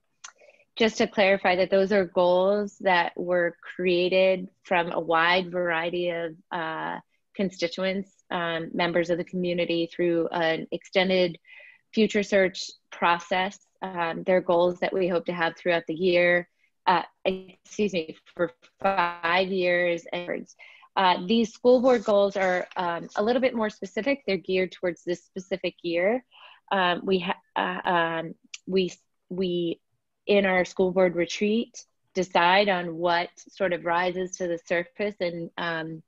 just to clarify that those are goals that were created from a wide variety of uh, constituents, um, members of the community through an extended future search process. Um, they're goals that we hope to have throughout the year uh, excuse me, for five years. And uh, these school board goals are um, a little bit more specific. They're geared towards this specific year. Um, we ha- uh, um, we we in our school board retreat decide on what sort of rises to the surface and um,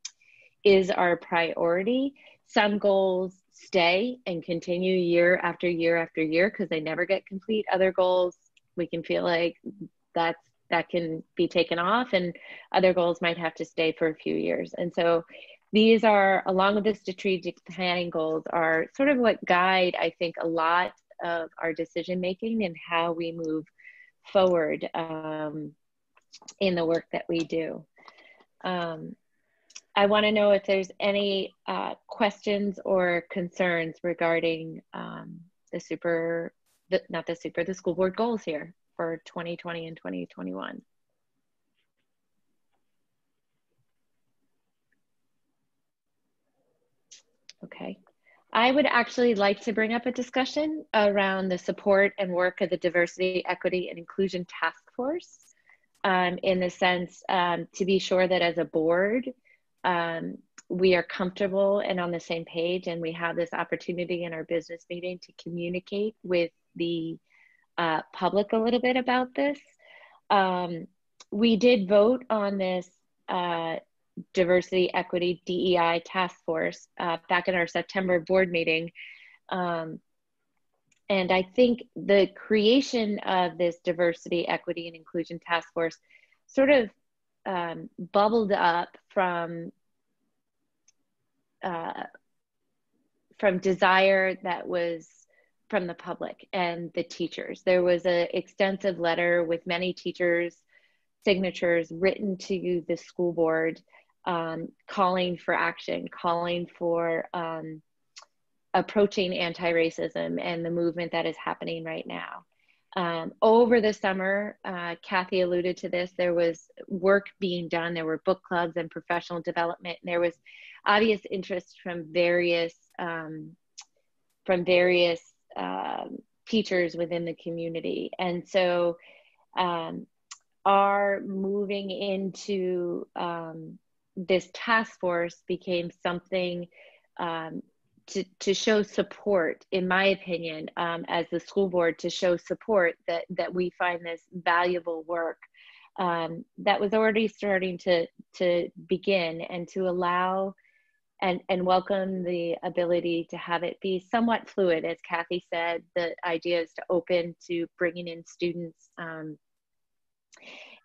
is our priority. Some goals stay and continue year after year after year because they never get complete. Other goals we can feel like that's that can be taken off and other goals might have to stay for a few years and so these are along with the strategic planning goals are sort of what guide i think a lot of our decision making and how we move forward um, in the work that we do um, i want to know if there's any uh, questions or concerns regarding um, the super the, not the super the school board goals here for 2020 and 2021. Okay. I would actually like to bring up a discussion around the support and work of the Diversity, Equity, and Inclusion Task Force um, in the sense um, to be sure that as a board, um, we are comfortable and on the same page, and we have this opportunity in our business meeting to communicate with the uh, public a little bit about this. Um, we did vote on this uh, diversity, equity, DEI task force uh, back in our September board meeting. Um, and I think the creation of this diversity, equity, and inclusion task force sort of um, bubbled up from uh, from desire that was from the public and the teachers. There was an extensive letter with many teachers' signatures written to the school board um, calling for action, calling for um, approaching anti racism and the movement that is happening right now. Um, over the summer, uh, Kathy alluded to this, there was work being done. There were book clubs and professional development. And there was obvious interest from various um, from various um, teachers within the community. And so um, our moving into um, this task force became something um, to, to show support, in my opinion, um, as the school board, to show support that, that we find this valuable work um, that was already starting to, to begin and to allow and, and welcome the ability to have it be somewhat fluid. As Kathy said, the idea is to open to bringing in students um,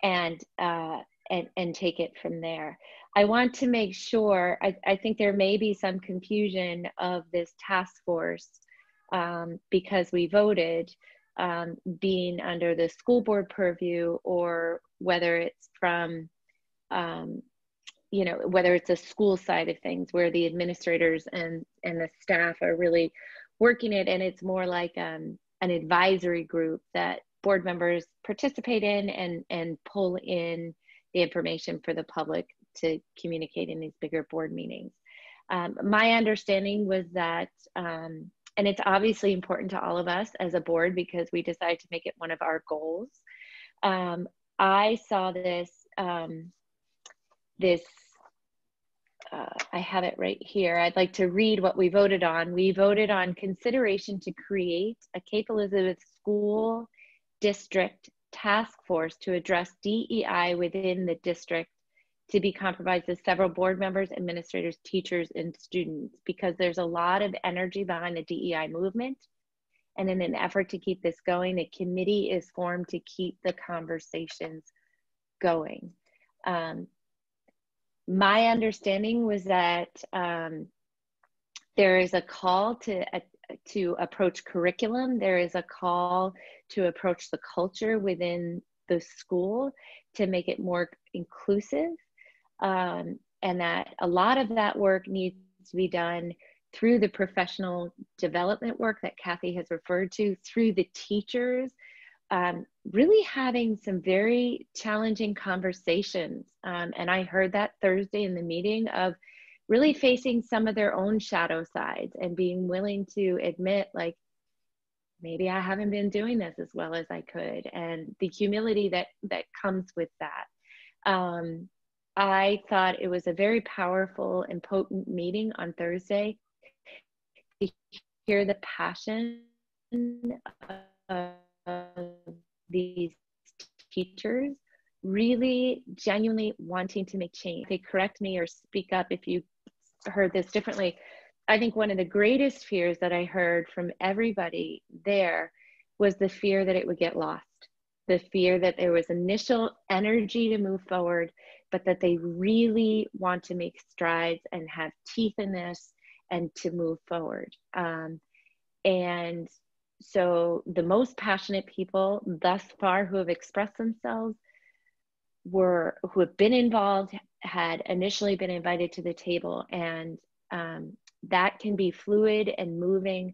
and, uh, and, and take it from there. I want to make sure, I, I think there may be some confusion of this task force um, because we voted um, being under the school board purview or whether it's from um, you know whether it's a school side of things where the administrators and and the staff are really working it. And it's more like um, an advisory group that board members participate in and and pull in the information for the public to communicate in these bigger board meetings Um, my understanding was that, um, and it's obviously important to all of us as a board because we decided to make it one of our goals. Um, I saw this um, this uh, I have it right here. I'd like to read what we voted on. We voted on consideration to create a Cape Elizabeth School District Task Force to address DEI within the district to be comprised of several board members, administrators, teachers, and students because there's a lot of energy behind the DEI movement. And in an effort to keep this going, a committee is formed to keep the conversations going. Um, my understanding was that um, there is a call to uh, to approach curriculum. There is a call to approach the culture within the school to make it more inclusive, um, and that a lot of that work needs to be done through the professional development work that Kathy has referred to, through the teachers, um, really having some very challenging conversations. Um, and I heard that Thursday in the meeting of really facing some of their own shadow sides and being willing to admit, like, maybe I haven't been doing this as well as I could, and the humility that that comes with that. Um, I thought it was a very powerful and potent meeting on Thursday to hear the passion of these teachers really genuinely wanting to make change. They correct me or speak up if you heard this differently. I think one of the greatest fears that I heard from everybody there was the fear that it would get lost, the fear that there was initial energy to move forward, but that they really want to make strides and have teeth in this and to move forward. Um, and so the most passionate people thus far who have expressed themselves were who have been involved had initially been invited to the table and um, that can be fluid and moving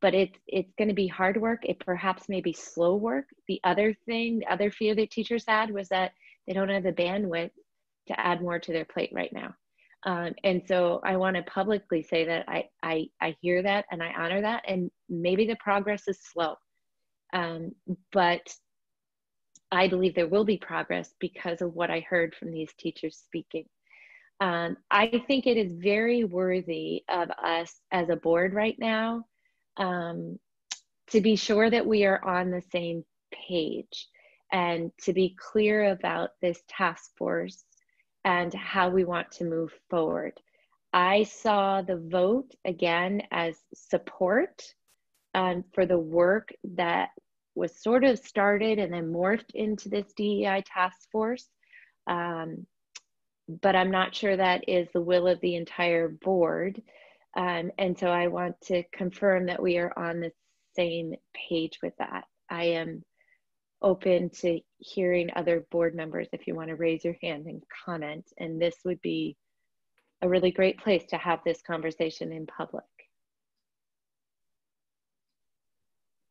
but it's it's going to be hard work it perhaps may be slow work the other thing the other fear that teachers had was that they don't have the bandwidth to add more to their plate right now um, and so I want to publicly say that I, I, I hear that and I honor that. And maybe the progress is slow, um, but I believe there will be progress because of what I heard from these teachers speaking. Um, I think it is very worthy of us as a board right now um, to be sure that we are on the same page and to be clear about this task force and how we want to move forward. I saw the vote again as support um, for the work that was sort of started and then morphed into this DEI task force. Um, but I'm not sure that is the will of the entire board. Um, and so I want to confirm that we are on the same page with that. I am open to hearing other board members if you want to raise your hand and comment. And this would be a really great place to have this conversation in public.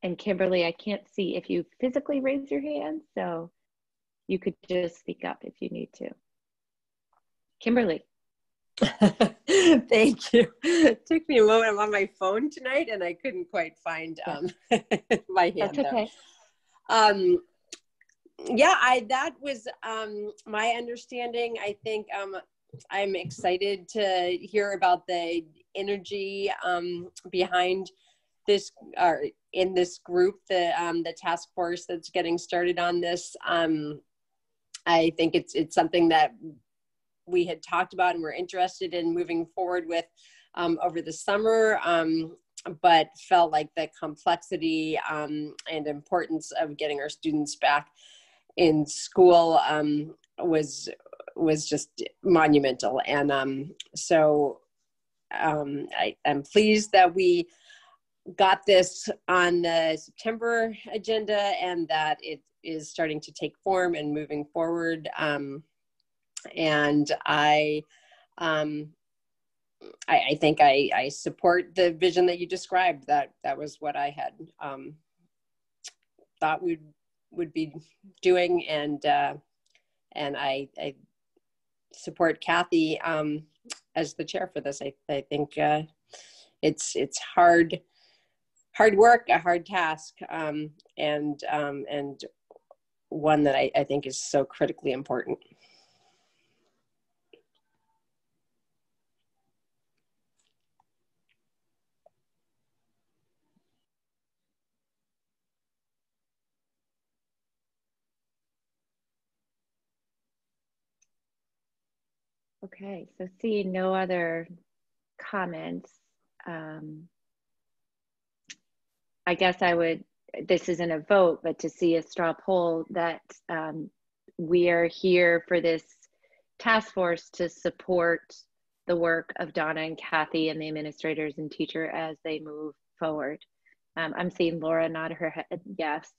And Kimberly, I can't see if you physically raise your hand, so you could just speak up if you need to. Kimberly. Thank you. It took me a moment. I'm on my phone tonight and I couldn't quite find um, my hand. That's okay. Um, yeah, I that was um, my understanding. I think um, I'm excited to hear about the energy um, behind this or in this group, the um, the task force that's getting started on this. Um, I think it's it's something that we had talked about and we're interested in moving forward with um, over the summer. Um, but felt like the complexity um, and importance of getting our students back in school um, was was just monumental. And um, so um, I, am pleased that we got this on the September agenda and that it is starting to take form and moving forward. Um, and I um, I, I think I, I, support the vision that you described. That that was what I had um, thought we would would be doing, and uh, and I, I support Kathy um, as the chair for this. I, I think uh, it's it's hard hard work, a hard task, um, and um, and one that I, I think is so critically important. Okay, so seeing no other comments, um, I guess I would, this isn't a vote, but to see a straw poll that um, we are here for this task force to support the work of Donna and Kathy and the administrators and teacher as they move forward. Um, I'm seeing Laura nod her head yes,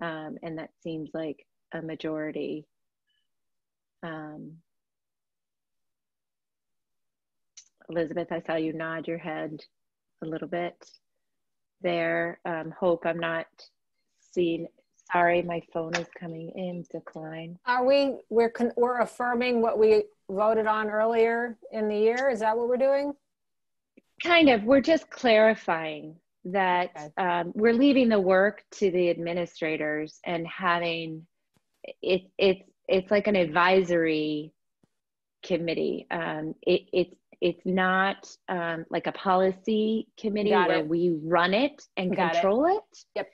um, and that seems like a majority. Um, Elizabeth, I saw you nod your head a little bit there. Um, Hope, I'm not seeing. Sorry, my phone is coming in decline. Are we, we're, we're affirming what we voted on earlier in the year? Is that what we're doing? Kind of. We're just clarifying that um, we're leaving the work to the administrators and having it. It's it's like an advisory committee. Um, it, it's it's not um, like a policy committee Got where it. we run it and Got control it. Yep.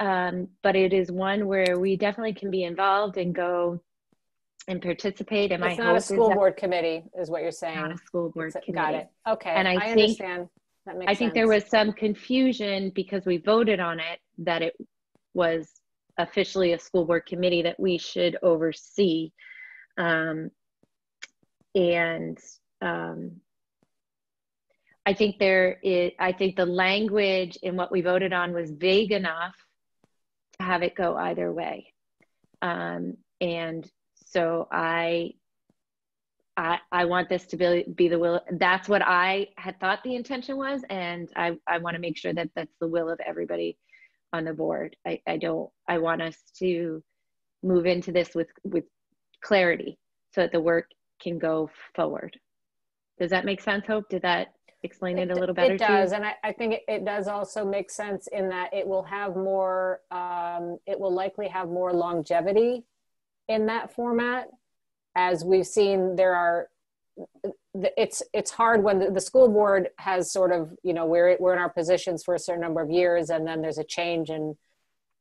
Um, but it is one where we definitely can be involved and go and participate. And It's not a school board committee, is what you're saying. Not a school board It's- committee. Got it. Okay, And I, I think, understand. That makes I think there was some confusion because we voted on it that it was officially a school board committee that we should oversee. Um, and um, I think there is, I think the language in what we voted on was vague enough to have it go either way. Um, and so I, I, I want this to be, be the will. That's what I had thought the intention was. And I, I want to make sure that that's the will of everybody on the board. I, I don't, I want us to move into this with, with clarity so that the work can go forward. Does that make sense, Hope? Did that explain it a little better It does, and I, I think it, it does also make sense in that it will have more, um, it will likely have more longevity in that format. As we've seen, there are, it's it's hard when the, the school board has sort of, you know, we're we're in our positions for a certain number of years, and then there's a change in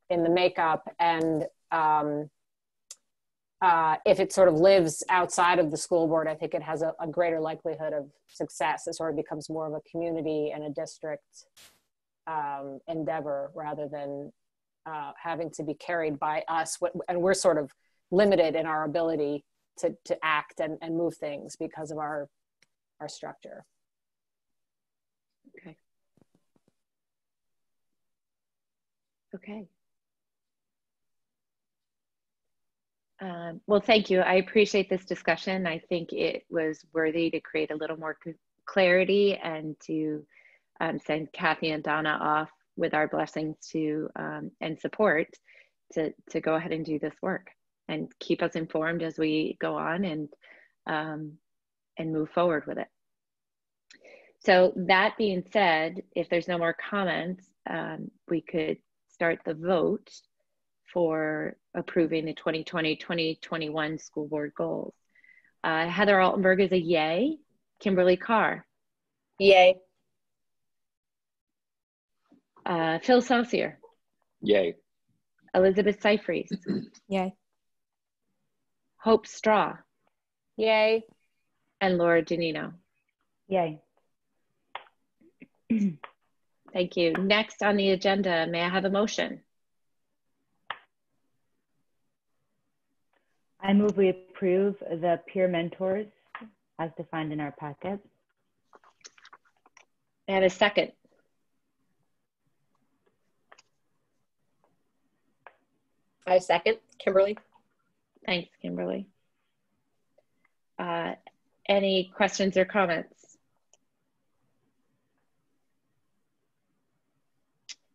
in the makeup, and um, uh, if it sort of lives outside of the school board, I think it has a, a greater likelihood of success. It sort of becomes more of a community and a district um, endeavor rather than uh, having to be carried by us. And we're sort of limited in our ability to, to act and, and move things because of our, our structure. Okay. Okay. Um, well, thank you. I appreciate this discussion. I think it was worthy to create a little more clarity and to um, send Kathy and Donna off with our blessings to um, and support to to go ahead and do this work and keep us informed as we go on and um, and move forward with it. So that being said, if there's no more comments, um, we could start the vote for approving the 2020-2021 school board goals. Uh, Heather Altenberg is a yay. Kimberly Carr. Yay. Uh, Phil Saucier. Yay. Elizabeth Scifres. Yay. Hope Straw. Yay. And Laura Danino. Yay. Thank you. Next on the agenda, may I have a motion? I move we approve the peer mentors as defined in our packet. May I have a second? I second. Kimberly. Thanks, Kimberly. Uh, any questions or comments?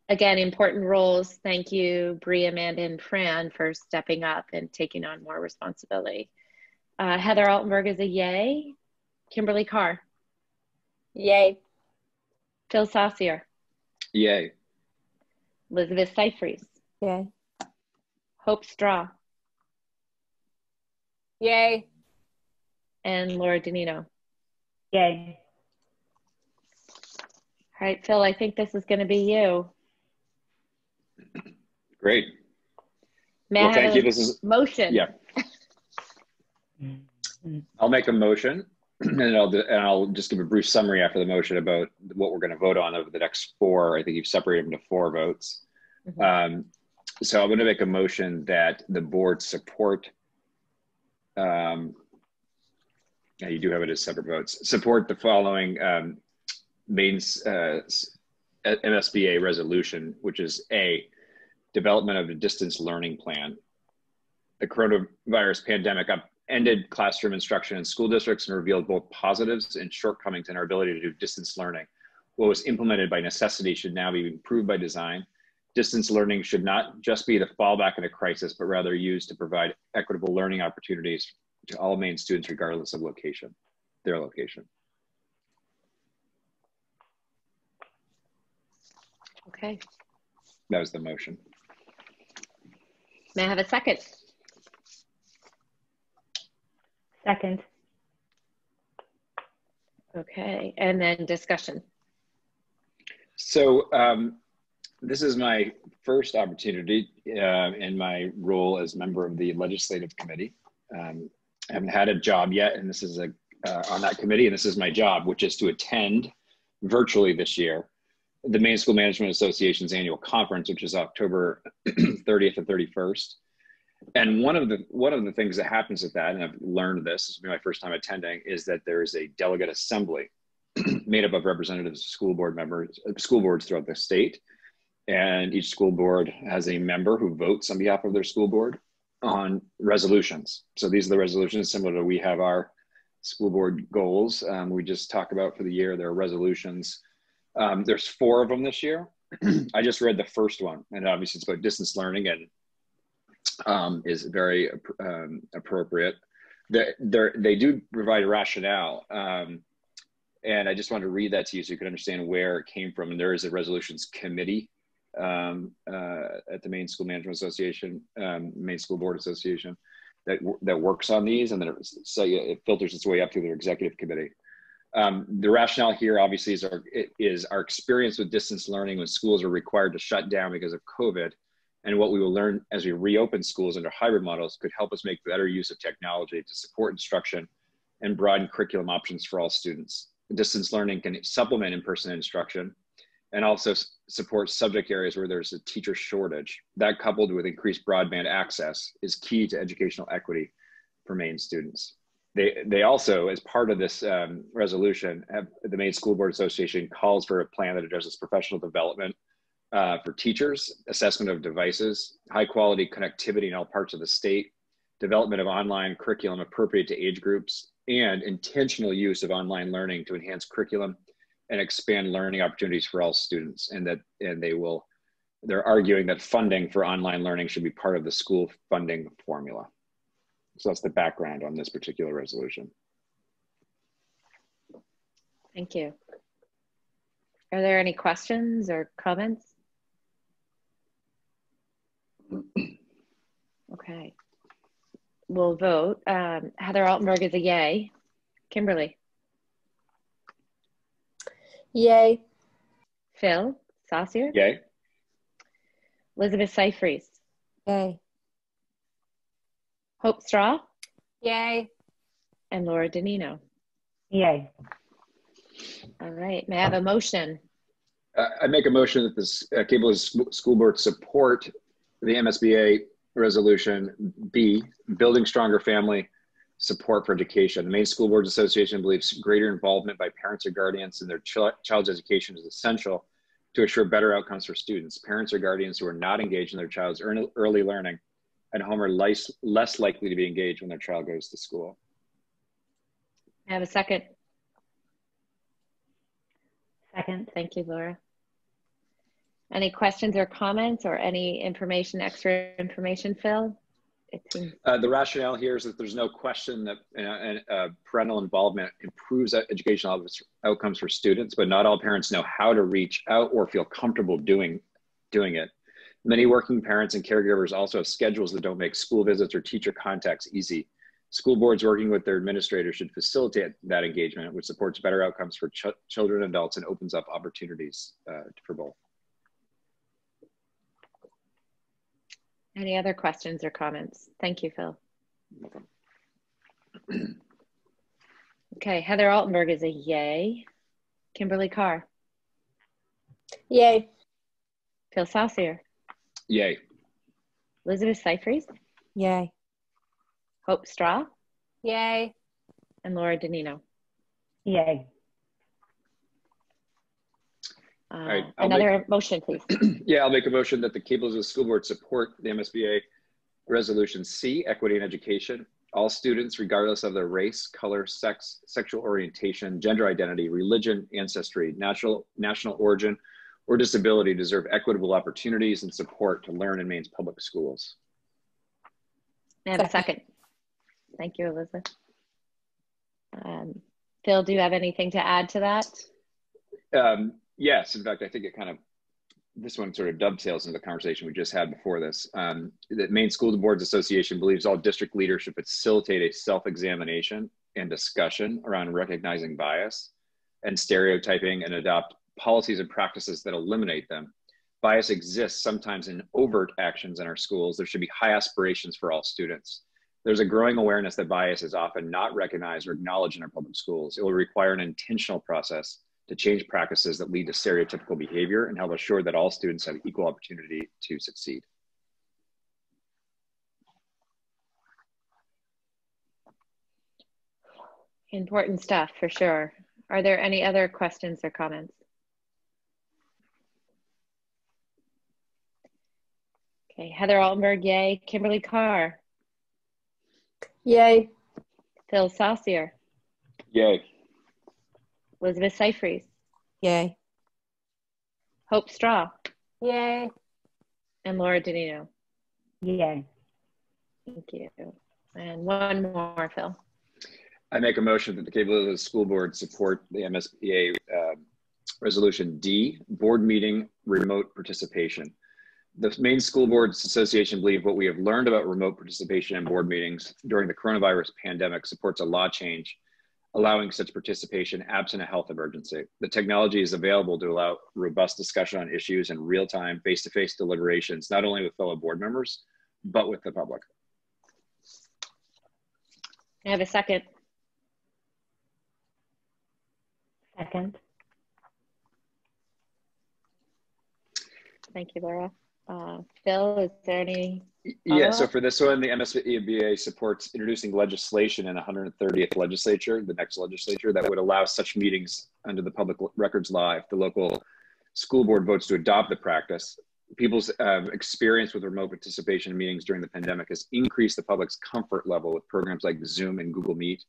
Again, important roles. Thank you, Bree, Amanda, and Fran for stepping up and taking on more responsibility. Uh, Heather Altenberg is a yay. Kimberly Carr, Yay. Phil Saucier, Yay. Elizabeth Scifres, Yay. Hope Straw, Yay. and Laura Danino. Yay. All right, Phil, I think this is going to be you. Great. May Well, thank you. This is motion? yeah. I'll make a motion, and I'll and I'll just give a brief summary after the motion about what we're going to vote on over the next four. I think you've separated them to four votes. Um, so I'm going to make a motion that the board support. Um, yeah, you do have it as separate votes. Support the following um, uh, MSBA resolution, which is a development of a distance learning plan. The coronavirus pandemic upended classroom instruction in school districts and revealed both positives and shortcomings in our ability to do distance learning. What was implemented by necessity should now be improved by design. Distance learning should not just be the fallback in a crisis, but rather used to provide equitable learning opportunities to all Maine students, regardless of location, their location. Okay. That was the motion. May I have a second? Second. Okay, and then discussion. So um, this is my first opportunity uh, in my role as member of the legislative committee. Um, I haven't had a job yet, and this is a uh, on that committee, and this is my job, which is to attend virtually this year the Maine School Management Association's annual conference, which is October 30th and 31st. And one of the one of the things that happens at that, and I've learned this, this will be my first time attending, is that there is a delegate assembly made up of representatives of school board members, school boards throughout the state. And each school board has a member who votes on behalf of their school board on resolutions. So these are the resolutions similar to we have our school board goals. Um, we just talk about for the year. There are resolutions. Um, there's four of them this year. I just read the first one, and obviously it's about distance learning and um, is very um, appropriate. They they do provide a rationale, um, and I just wanted to read that to you so you can understand where it came from. And there is a resolutions committee um, uh, at the Maine School Management Association, um, Maine School Board Association, that that works on these, and then it, so it filters its way up to their executive committee. Um, the rationale here, obviously, is our is our experience with distance learning when schools are required to shut down because of COVID, and what we will learn as we reopen schools under hybrid models could help us make better use of technology to support instruction and broaden curriculum options for all students. Distance learning can supplement in-person instruction and also support subject areas where there's a teacher shortage. That coupled with increased broadband access is key to educational equity for Maine students. They, they also, as part of this um, resolution, have, the Maine School Board Association calls for a plan that addresses professional development uh, for teachers, assessment of devices, high quality connectivity in all parts of the state, development of online curriculum appropriate to age groups, and intentional use of online learning to enhance curriculum and expand learning opportunities for all students. And that, and they will, they're arguing that funding for online learning should be part of the school funding formula. So that's the background on this particular resolution. Thank you. Are there any questions or comments? Okay. We'll vote. Um, Heather Altenberg is a yay. Kimberly? Yay. Phil Saucier? Yay. Elizabeth Scifres? Yay. Hope Straw? Yay. And Laura Danino? Yay. All right. May I have a motion? Uh, I make a motion that the uh, Cable School Board support the MSBA resolution B, building stronger family support for education. The Maine School Boards Association believes greater involvement by parents or guardians in their ch child's education is essential to assure better outcomes for students. Parents or guardians who are not engaged in their child's early learning at home are less, less likely to be engaged when their child goes to school. I have a second. Second. Thank you, Laura. Any questions or comments or any information, extra information, Phil? It seems Uh, the rationale here is that there's no question that uh, uh, parental involvement improves educational outcomes for students, but not all parents know how to reach out or feel comfortable doing doing it. Many working parents and caregivers also have schedules that don't make school visits or teacher contacts easy. School boards working with their administrators should facilitate that engagement, which supports better outcomes for ch children and adults and opens up opportunities uh, for both. Any other questions or comments? Thank you, Phil. Okay, Heather Altenberg is a yay. Kimberly Carr. Yay. Phil Saucier. Yay. Elizabeth Scifres. Yay. Hope Straw. Yay. And Laura Danino. Yay. Uh, right, another make- motion, please. Yeah, I'll make a motion that the Cable School Board support the MSBA Resolution C, Equity in Education. All students, regardless of their race, color, sex, sexual orientation, gender identity, religion, ancestry, national, national origin, or disability deserve equitable opportunities and support to learn in Maine's public schools. Have a second? Thank you, Elizabeth. Um, Phil, do you have anything to add to that? Um, yes, in fact, I think it kind of this one sort of dovetails into the conversation we just had before this. Um, the Maine School Boards Association believes all district leaders should facilitate a self-examination and discussion around recognizing bias and stereotyping and adopt policies and practices that eliminate them. Bias exists sometimes in overt actions in our schools. There should be high aspirations for all students. There's a growing awareness that bias is often not recognized or acknowledged in our public schools. It will require an intentional process to change practices that lead to stereotypical behavior and help assure that all students have equal opportunity to succeed. Important stuff for sure. Are there any other questions or comments? Okay, Heather Altenberg, yay. Kimberly Carr. Yay. Phil Saucier. Yay. Elizabeth Scifres. Yay. Hope Straw. Yay. And Laura Danino. Yay. Thank you. And one more, Phil. I make a motion that the Cable School Board support the MSBA uh, Resolution D, Board Meeting Remote Participation. The Maine School Boards Association believe what we have learned about remote participation in board meetings during the coronavirus pandemic supports a law change allowing such participation absent a health emergency. The technology is available to allow robust discussion on issues and real-time face-to-face deliberations, not only with fellow board members, but with the public. I have a second. Second. Thank you, Laura. Uh, Phil, is there any? Yeah, so for this one, the MSBA supports introducing legislation in the 130th legislature, the next legislature, that would allow such meetings under the public records law if the local school board votes to adopt the practice. People's um, experience with remote participation in meetings during the pandemic has increased the public's comfort level with programs like Zoom and Google Meet.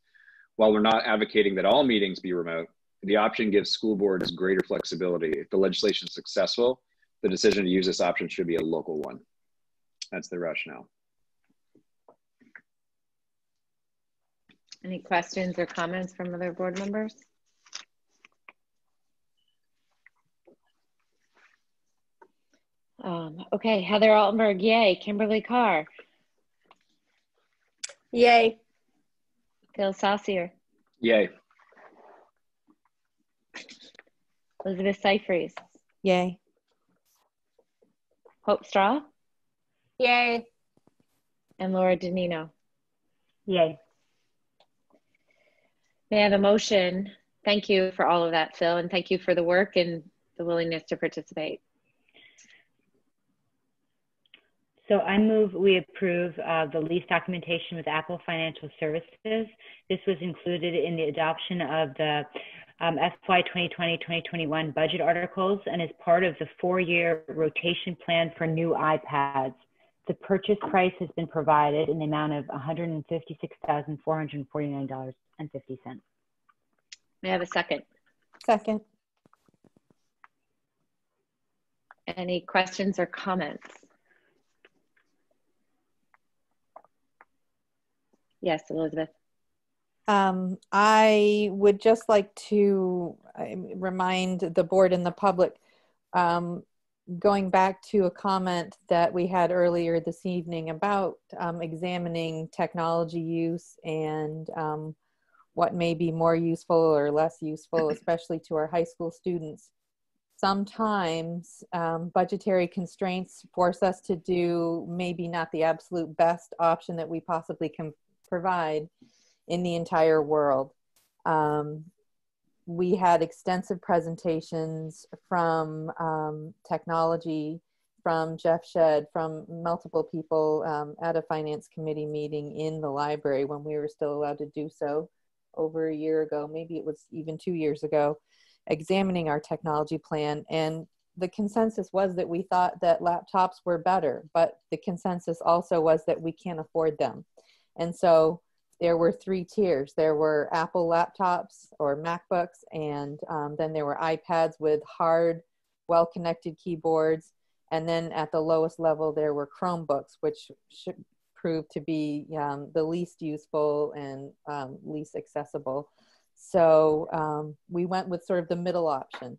While we're not advocating that all meetings be remote, the option gives school boards greater flexibility. If the legislation is successful, the decision to use this option should be a local one. That's the rationale. Any questions or comments from other board members? Um, okay, Heather Altenberg, yay. Kimberly Carr. Yay. Phil Saucier. Yay. Elizabeth Scifres. Yay. Hope Straw. Yay. And Laura Danino. Yay. May I have a motion? Thank you for all of that, Phil, and thank you for the work and the willingness to participate. So I move we approve uh, the lease documentation with Apple Financial Services. This was included in the adoption of the um, FY 2020-2021 budget articles and is part of the four-year rotation plan for new iPads. The purchase price has been provided in the amount of $156,449.50. May I have a second? Second. Any questions or comments? Yes, Elizabeth. Um, I would just like to remind the board and the public, um, going back to a comment that we had earlier this evening about um, examining technology use and um, what may be more useful or less useful, especially to our high school students. Sometimes um, budgetary constraints force us to do maybe not the absolute best option that we possibly can provide in the entire world. Um, we had extensive presentations from um, technology, from Jeff Shedd, from multiple people um, at a finance committee meeting in the library when we were still allowed to do so over a year ago, maybe it was even two years ago, examining our technology plan. And the consensus was that we thought that laptops were better, but the consensus also was that we can't afford them. And so there were three tiers. There were Apple laptops or MacBooks, and um, then there were iPads with hard, well connected keyboards. And then at the lowest level, there were Chromebooks, which should prove to be um, the least useful and um, least accessible. So um, we went with sort of the middle option.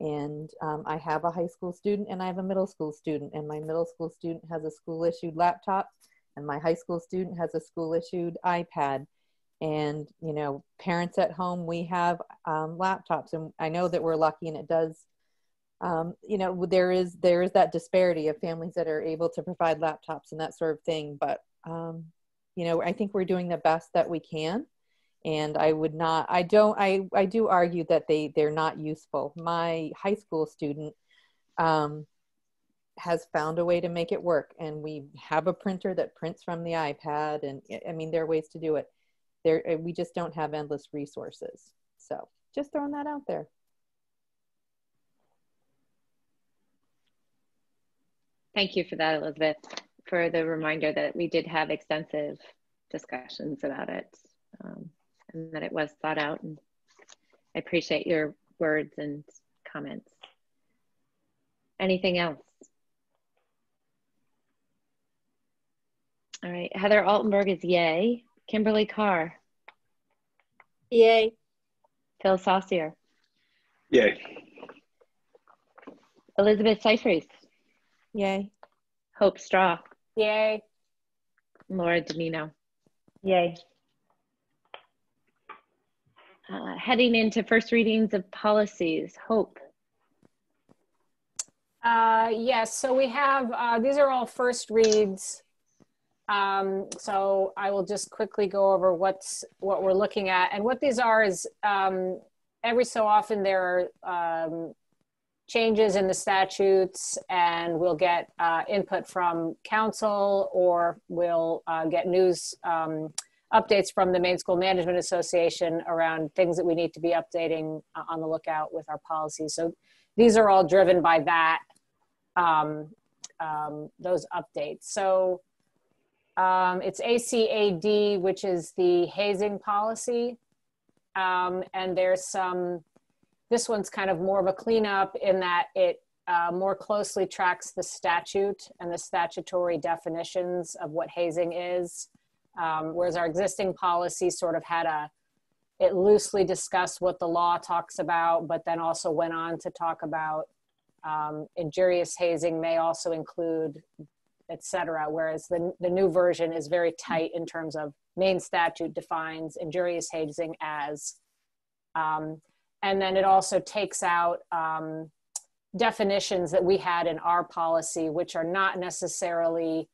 And um, I have a high school student and I have a middle school student, and my middle school student has a school issued laptop and my high school student has a school issued iPad. And, you know, parents at home, we have um, laptops. And I know that we're lucky and it does, um, you know, there is, there is that disparity of families that are able to provide laptops and that sort of thing. But, um, you know, I think we're doing the best that we can. And I would not, I don't, I, I do argue that they, they're not useful. My high school student, um, has found a way to make it work and we have a printer that prints from the ipad and i mean there are ways to do it. There uh, we just don't have endless resources. So just throwing that out there. Thank you for that elizabeth for the reminder that we did have extensive discussions about it um, and that it was thought out and i appreciate your words and comments. Anything else All right. Heather Altenberg is yay. Kimberly Carr. Yay. Phil Saucier. Yay. Elizabeth Scifres. Yay. Hope Straw. Yay. Laura Danino. Yay. Uh, heading into first readings of policies. Hope. Uh, yes, so we have, uh, these are all first reads. Um, so I will just quickly go over what's what we're looking at, and what these are is um, every so often there are um, changes in the statutes, and we'll get uh, input from council, or we'll uh, get news um, updates from the Maine School Management Association around things that we need to be updating uh, on the lookout with our policies. So these are all driven by that um, um, those updates. So um, it's ACAD, which is the hazing policy. Um, and there's some, this one's kind of more of a cleanup in that it uh, more closely tracks the statute and the statutory definitions of what hazing is. Um, whereas our existing policy sort of had a, it loosely discussed what the law talks about, but then also went on to talk about um, injurious hazing may also include etc. Whereas the, the new version is very tight in terms of Maine statute defines injurious hazing as. Um, and then it also takes out um, definitions that we had in our policy, which are not necessarily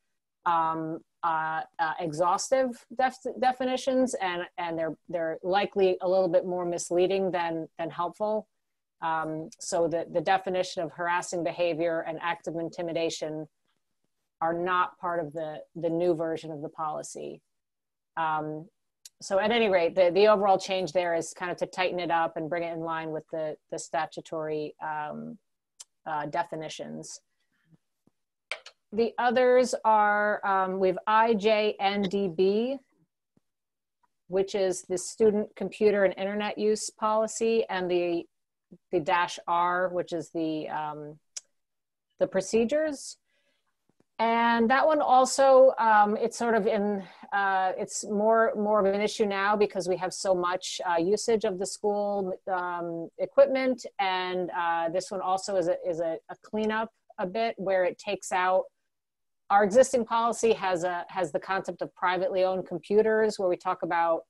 um, uh, uh, exhaustive def definitions, and and they're they're likely a little bit more misleading than than helpful. Um, so the the definition of harassing behavior and active intimidation are not part of the, the new version of the policy. Um, so at any rate, the, the overall change there is kind of to tighten it up and bring it in line with the, the statutory um, uh, definitions. The others are, um, we have IJNDB, which is the student computer and internet use policy, and the, the dash R, which is the, um, the procedures. And that one also, um, it's sort of in, uh, it's more more of an issue now because we have so much uh, usage of the school um, equipment, and uh, this one also is a is a, a cleanup a bit where it takes out. Our existing policy has a has the concept of privately owned computers, where we talk about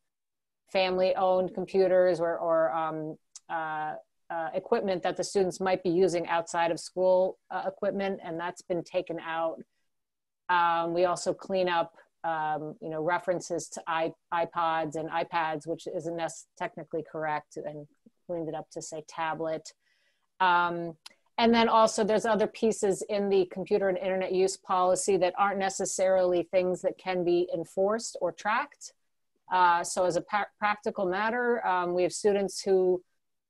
family owned computers or or um, uh, uh, equipment that the students might be using outside of school uh, equipment, and that's been taken out. Um, we also clean up, um, you know, references to iPods and iPads, which isn't technically correct, and cleaned it up to say tablet. Um, and then also there's other pieces in the computer and internet use policy that aren't necessarily things that can be enforced or tracked. Uh, so as a practical matter, um, we have students who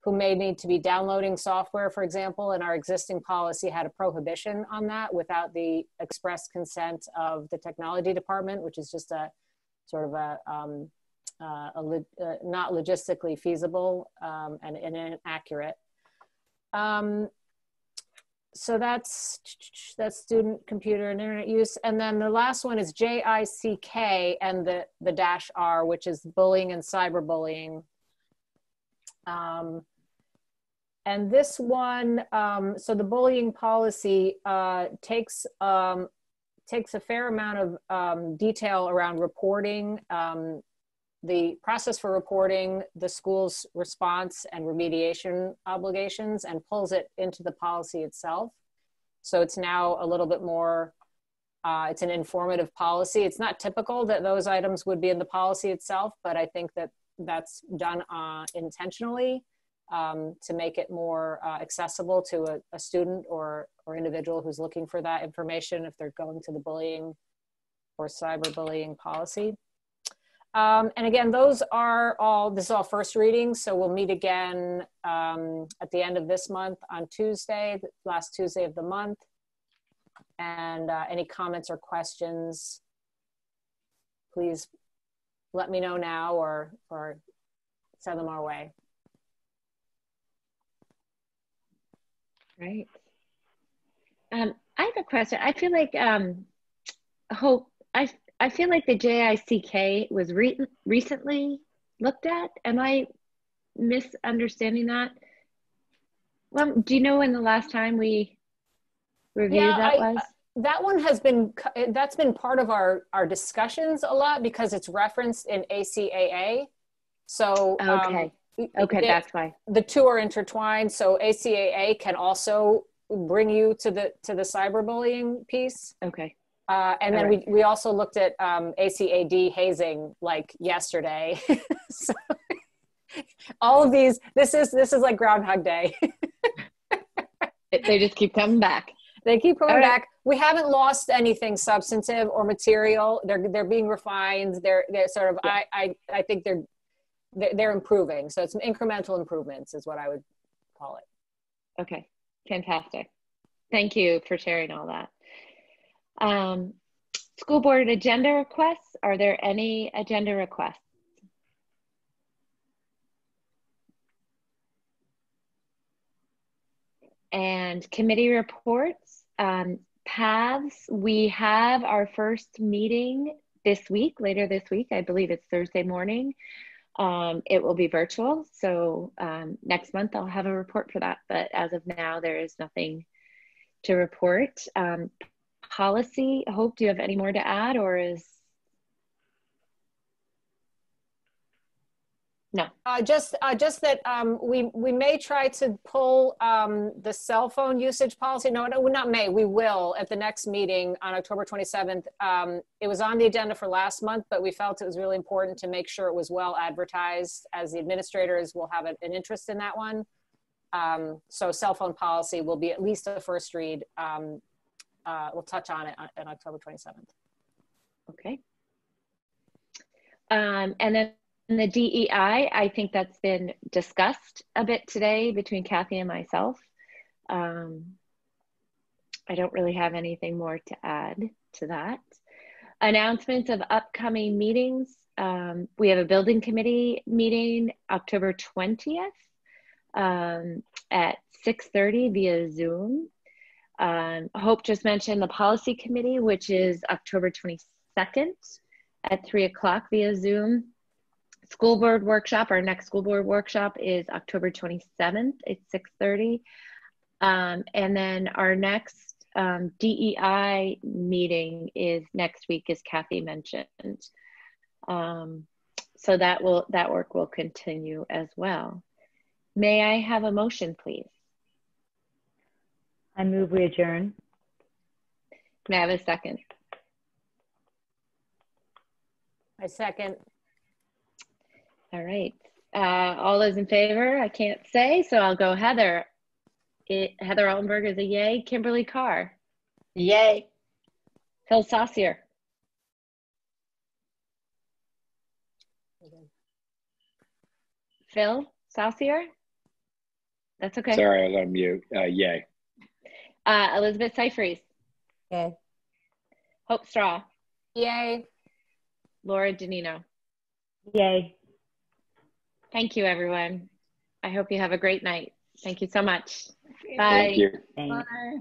who may need to be downloading software, for example, and our existing policy had a prohibition on that without the express consent of the technology department, which is just a sort of a, um, uh, a uh, not logistically feasible um, and, and, inaccurate. Um, so that's that's student computer and internet use and then the last one is JICK and the the dash R which is bullying and cyberbullying um, and this one, um, so the bullying policy uh, takes um, takes a fair amount of um, detail around reporting, um, the process for reporting, the school's response and remediation obligations, and pulls it into the policy itself. So it's now a little bit more. Uh, it's an informative policy. It's not typical that those items would be in the policy itself, but I think that that's done uh, intentionally um, to make it more uh, accessible to a, a, student or, or individual who's looking for that information if they're going to the bullying or cyberbullying policy. Um, and again, those are all, this is all first reading, so we'll meet again um, at the end of this month on Tuesday, last Tuesday of the month. And uh, any comments or questions, please let me know now or, or send them our way. Right. Um, I have a question. I feel like um, Hope. I I feel like the JICK was re- recently looked at. Am I misunderstanding that? Well, do you know when the last time we reviewed yeah, that I, was? That one has been that's been part of our our discussions a lot because it's referenced in ACAA. So um, okay. Um, Okay, that's why. The two are intertwined. So ACAA can also bring you to the to the cyberbullying piece. Okay. Uh, and then right. we, we also looked at um, ACAD hazing like yesterday. so, all of these, this is this is like Groundhog Day. they just keep coming back. They keep coming right. back. We haven't lost anything substantive or material. They're they're being refined. They're they're sort of yeah. I, I I think they're they're improving. So it's some incremental improvements is what I would call it. Okay, fantastic. Thank you for sharing all that. Um, school board agenda requests. Are there any agenda requests? And committee reports. Um, paths, we have our first meeting this week, later this week. I believe it's Thursday morning. Um, it will be virtual. So um, next month I'll have a report for that. But as of now, there is nothing to report. Um, policy, Hope, do you have any more to add or is No. Uh, just, uh, just that um, we we may try to pull um, the cell phone usage policy. No, no, not may. We will at the next meeting on October 27th. Um, it was on the agenda for last month, but we felt it was really important to make sure it was well advertised, as the administrators will have an interest in that one. Um, so, cell phone policy will be at least a first read. Um, uh, we'll touch on it on, on October 27th. Okay. Um, and then the DEI, I think that's been discussed a bit today between Kathy and myself. Um, I don't really have anything more to add to that. Announcements of upcoming meetings. Um, we have a building committee meeting October 20th um, at 6.30 via Zoom. Um, Hope just mentioned the policy committee, which is October 22nd at 3 o'clock via Zoom. School board workshop, our next school board workshop is October 27th at 6.30. Um, and then our next um, DEI meeting is next week, as Kathy mentioned. Um, so that will that work will continue as well. May I have a motion, please? I move we adjourn. May I have a second? I second. All right. Uh, all those in favor? I can't say, so I'll go Heather. It, Heather Altenberg is a yay. Kimberly Carr. Yay. Phil Saucier. Phil Saucier? That's okay. Sorry, I was on mute. Uh, yay. Uh, Elizabeth Scifres. Yay. Hope Straw. Yay. Laura Danino. Yay. Thank you, everyone. I hope you have a great night. Thank you so much. Thank Bye. you. Thanks. Bye.